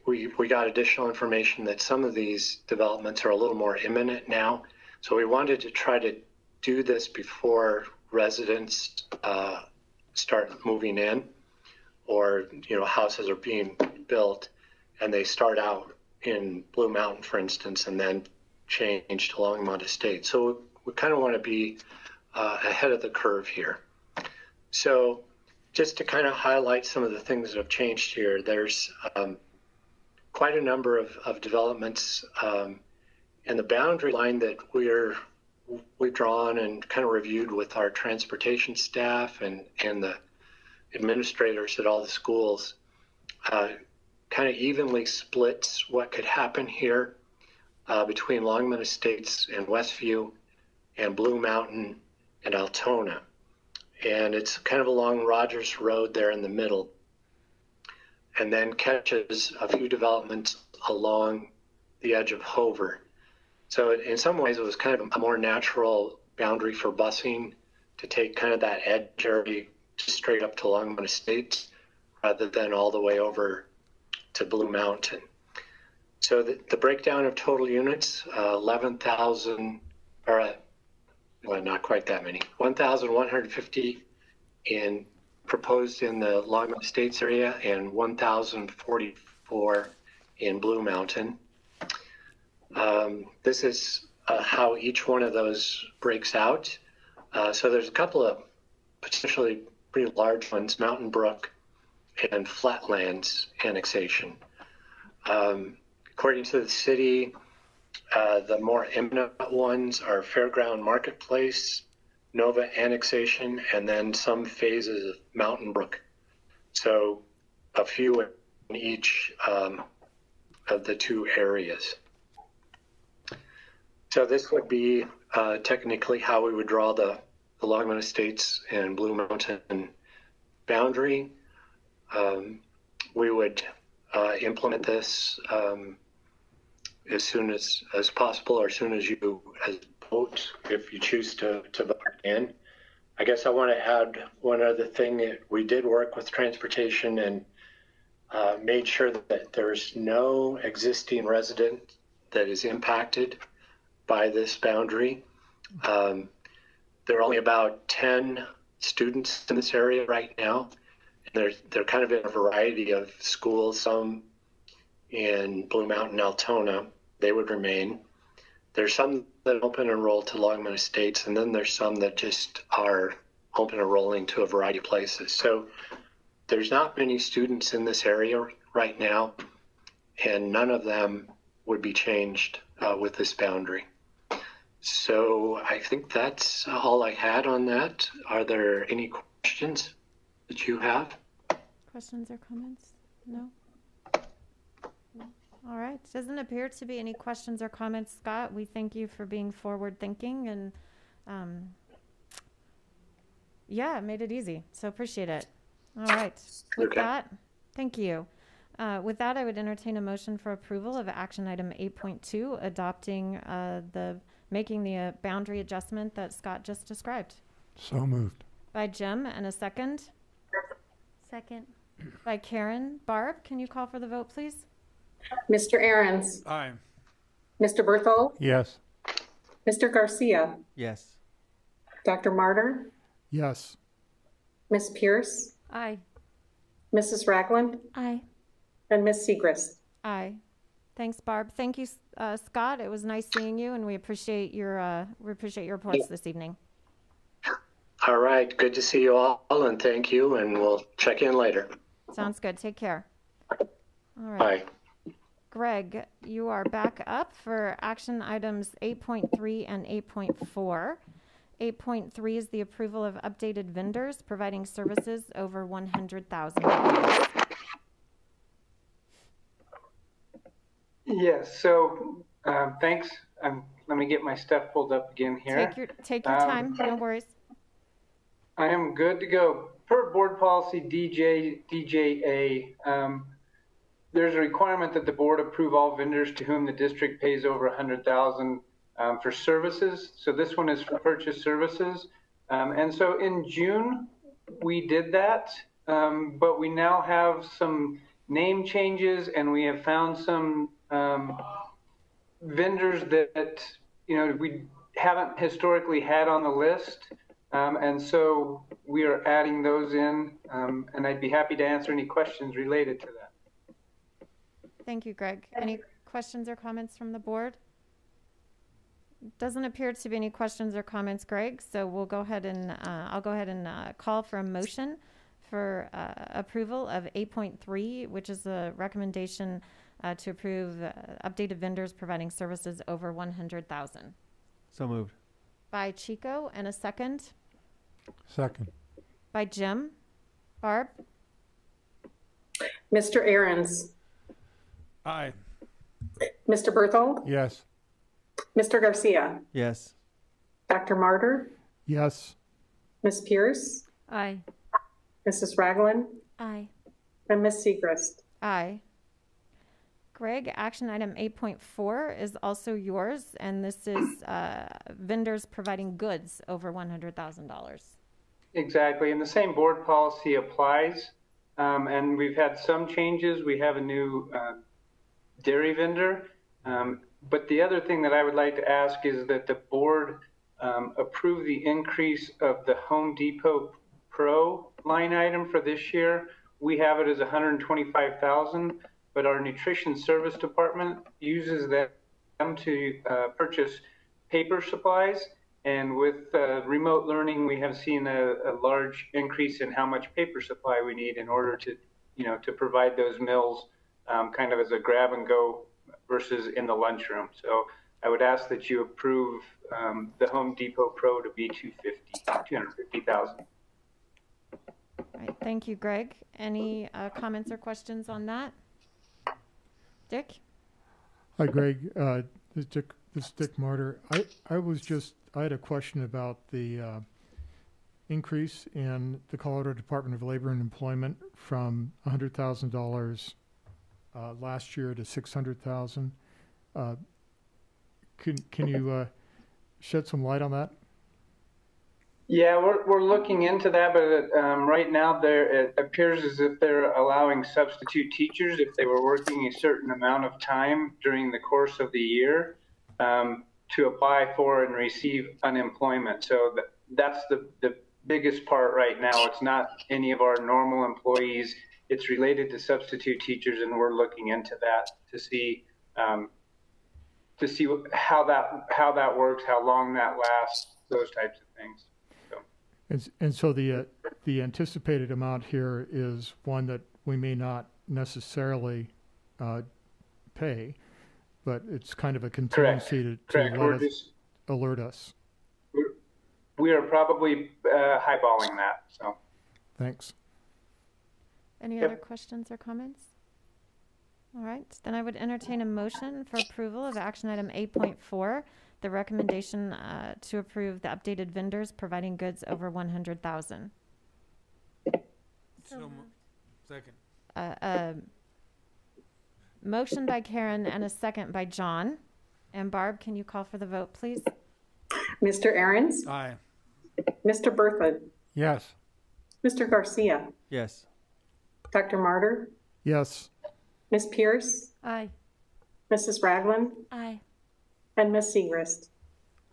we, we got additional information that some of these developments are a little more imminent now. So we wanted to try to do this before residents uh, start moving in or, you know, houses are being built and they start out in Blue Mountain, for instance, and then change to Longmont Estate. So we kind of want to be uh, ahead of the curve here. So just to kind of highlight some of the things that have changed here, there's um, quite a number of, of developments um, and the boundary line that we're we've drawn and kind of reviewed with our transportation staff and, and the administrators at all the schools uh, kind of evenly splits what could happen here uh, between Longmont Estates and Westview and Blue Mountain and Altona. And it's kind of along Rogers Road there in the middle. And then catches a few developments along the edge of Hover. So in some ways, it was kind of a more natural boundary for busing to take kind of that edge area straight up to Longmont Estates rather than all the way over to Blue Mountain. So the, the breakdown of total units, uh, 11,000, or uh, well, not quite that many, 1,150 in proposed in the Longmont Estates area and 1,044 in Blue Mountain. Um, this is uh, how each one of those breaks out. Uh, so there's a couple of potentially pretty large ones, Mountain Brook and Flatlands annexation. Um, according to the city, uh, the more imminent ones are Fairground Marketplace, Nova annexation, and then some phases of Mountain Brook. So a few in each um, of the two areas. So this would be uh, technically how we would draw the, the Longmont Estates and Blue Mountain boundary. Um, we would uh, implement this um, as soon as, as possible or as soon as you as vote, if you choose to, to vote in. I guess I want to add one other thing that we did work with transportation and uh, made sure that there's no existing resident that is impacted by this boundary. Um, there are only about 10 students in this area right now. And they're, they're kind of in a variety of schools, some in Blue Mountain, Altona. They would remain. There's some that open enroll to Longmont Estates, and then there's some that just are open enrolling to a variety of places. So there's not many students in this area right now, and none of them would be changed uh, with this boundary. So I think that's all I had on that. Are there any questions that you have? Questions or comments? No? No? All right. Doesn't appear to be any questions or comments, Scott. We thank you for being forward thinking and um, yeah, made it easy. So appreciate it. All right. With Okay. that, thank you. Uh, with that, I would entertain a motion for approval of action item 8.2, adopting uh, the making the uh, boundary adjustment that Scott just described. So moved. By Jim, and a second Second. by Karen. Barb, can you call for the vote, please? Mr. Arens, Aye. Mr. Berthold, Yes. Mr. Garcia, Yes. Dr. Martyr, Yes. Miss Peairs, Aye. Mrs. Ragland, Aye. and Miss Siegrist. Aye. Thanks, Barb. Thank you, uh, Scott. It was nice seeing you, and we appreciate your uh, we appreciate your reports this evening. All right. Good to see you all, and thank you. And we'll check in later. Sounds good. Take care. All right. Bye. Greg, you are back up for action items 8.3 and 8.4. 8.3 is the approval of updated vendors providing services over $100,000. Yes, so, um, thanks. Um, let me get my stuff pulled up again here. Take your take your Um, time. No worries. I am good to go. Per board policy DJ, DJA, um, there's a requirement that the board approve all vendors to whom the district pays over a hundred thousand, um, for services. So this one is for purchase services. Um, and so in June, we did that, um, but we now have some name changes and we have found some um, vendors that, you know, we haven't historically had on the list. Um, and so we are adding those in, um, and I'd be happy to answer any questions related to that. Thank you, Greg. Any questions or comments from the board? Doesn't appear to be any questions or comments, Greg, so we'll go ahead and, uh, I'll go ahead and, uh, call for a motion for, uh, approval of eight point three, which is a recommendation, uh, to approve, uh, updated vendors providing services over one hundred thousand. So moved. By Chico, and a second Second. by Jim. Barb? Mr. Arens, Aye. Mr. Berthold, Yes. Mr. Garcia, Yes. Dr. Martyr, Yes. Ms. Peairs, Aye. Mrs. Ragland, Aye. and Ms. Siegrist. Aye. Greg, action item eight point four is also yours, and this is uh, vendors providing goods over one hundred thousand dollars. Exactly, and the same board policy applies. Um, and we've had some changes. We have a new uh, dairy vendor. Um, but the other thing that I would like to ask is that the board um, approve the increase of the Home Depot Pro line item for this year. We have it as 125,000, but our nutrition service department uses them to uh, purchase paper supplies. And with uh, remote learning, we have seen a, a, large increase in how much paper supply we need in order to, you know, to provide those meals um, kind of as a grab and go versus in the lunchroom. So I would ask that you approve um, the Home Depot Pro to be 250, 250,000. All right, thank you, Greg. Any uh, comments or questions on that? Dick? Hi, Greg. Uh, this is Dick, this is Dick Martyr. I, I was just, I had a question about the uh, increase in the Colorado Department of Labor and Employment from $100,000 uh, last year to 600,000. Uh, can, can you uh, shed some light on that? Yeah, we're, we're looking into that, but um, right now there it appears as if they're allowing substitute teachers if they were working a certain amount of time during the course of the year um, to apply for and receive unemployment. So that, that's the, the biggest part right now. It's not any of our normal employees. It's related to substitute teachers, and we're looking into that to see um, to see how that how that works, how long that lasts, those types of things. And, and so the, uh, the anticipated amount here is one that we may not necessarily, uh, pay, but it's kind of a contingency to, Correct. to We're let us, just alert us. we're, probably uh, highballing that. So Thanks. Any Yep. other questions or comments? All right, then I would entertain a motion for approval of action item eight point four, the recommendation uh, to approve the updated vendors providing goods over one hundred thousand. So, mo- second. Uh, a motion by Karen and a second by John. And Barb, can you call for the vote, please? Mr. Arens, Aye. Mr. Berthold, Yes. Mr. Garcia, Yes. Dr. Martyr, Yes. Ms. Peairs, Aye. Mrs. Ragland, Aye. and Ms. Siegrist.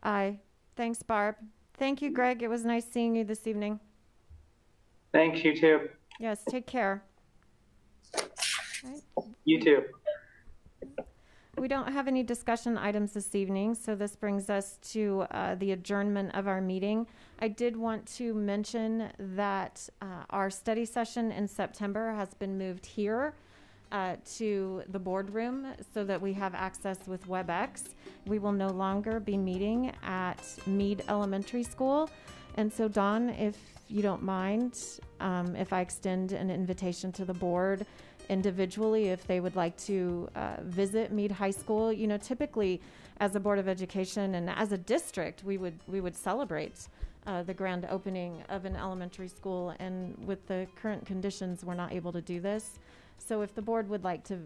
Aye. Thanks, Barb. Thank you, Greg. It was nice seeing you this evening. thanks, you too. Yes, take care. Right. You too. We don't have any discussion items this evening, so this brings us to uh, the adjournment of our meeting. I did want to mention that uh, our study session in September has been moved here uh, to the boardroom so that we have access with WebEx. We will no longer be meeting at Mead Elementary School. And so, Don, if you don't mind, um, if I extend an invitation to the board individually if they would like to uh, visit Mead High School. You know, typically as a Board of Education and as a district, we would we would celebrate uh, the grand opening of an elementary school, and with the current conditions, we're not able to do this. So, if the board would like to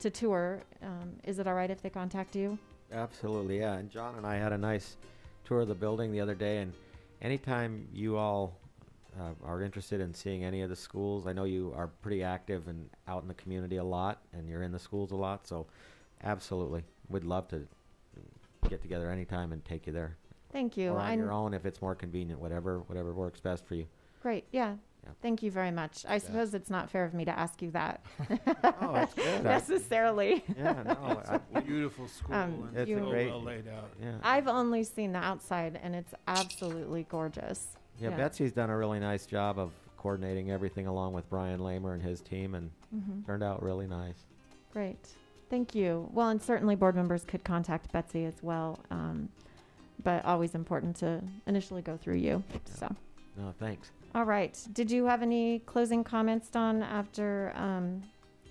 to tour, um, is it all right if they contact you? Absolutely, yeah. And John and I had a nice tour of the building the other day, and anytime you all uh, are interested in seeing any of the schools, I know you are pretty active and out in the community a lot, and you're in the schools a lot, so absolutely, we'd love to get together anytime and take you there. Thank you. Or on I'm- your own if it's more convenient, whatever, whatever works best for you. Great, yeah. Yeah. Thank you very much. I suppose it's not fair of me to ask you that. Oh, that's good. I- Necessarily. Yeah, no, I- Beautiful school Um, and It's a so great, well laid out. yeah. I've only seen the outside and it's absolutely gorgeous. Yeah, Yeah. Betsy's done a really nice job of coordinating everything along with Brian Lamer and his team, and Mhm. turned out really nice. Great. Thank you. Well, and certainly board members could contact Betsy as well. Um, but always important to initially go through you. So, No, thanks. all right. Did you have any closing comments, Don, after um,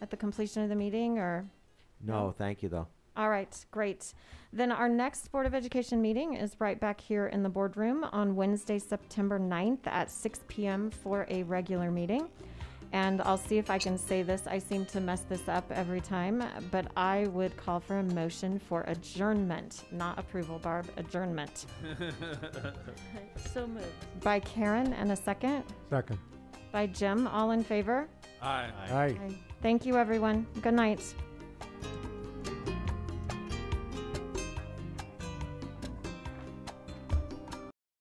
at the completion of the meeting, or? No, thank you though. All right, great. Then our next Board of Education meeting is right back here in the boardroom on Wednesday, September 9th at 6 p.m. for a regular meeting. And I'll see if I can say this. I seem to mess this up every time, but I would call for a motion for adjournment, not approval, Barb, adjournment. So moved. By Karen and a second. Second. By Jim, all in favor? Aye. Aye. Thank you, everyone. Good night.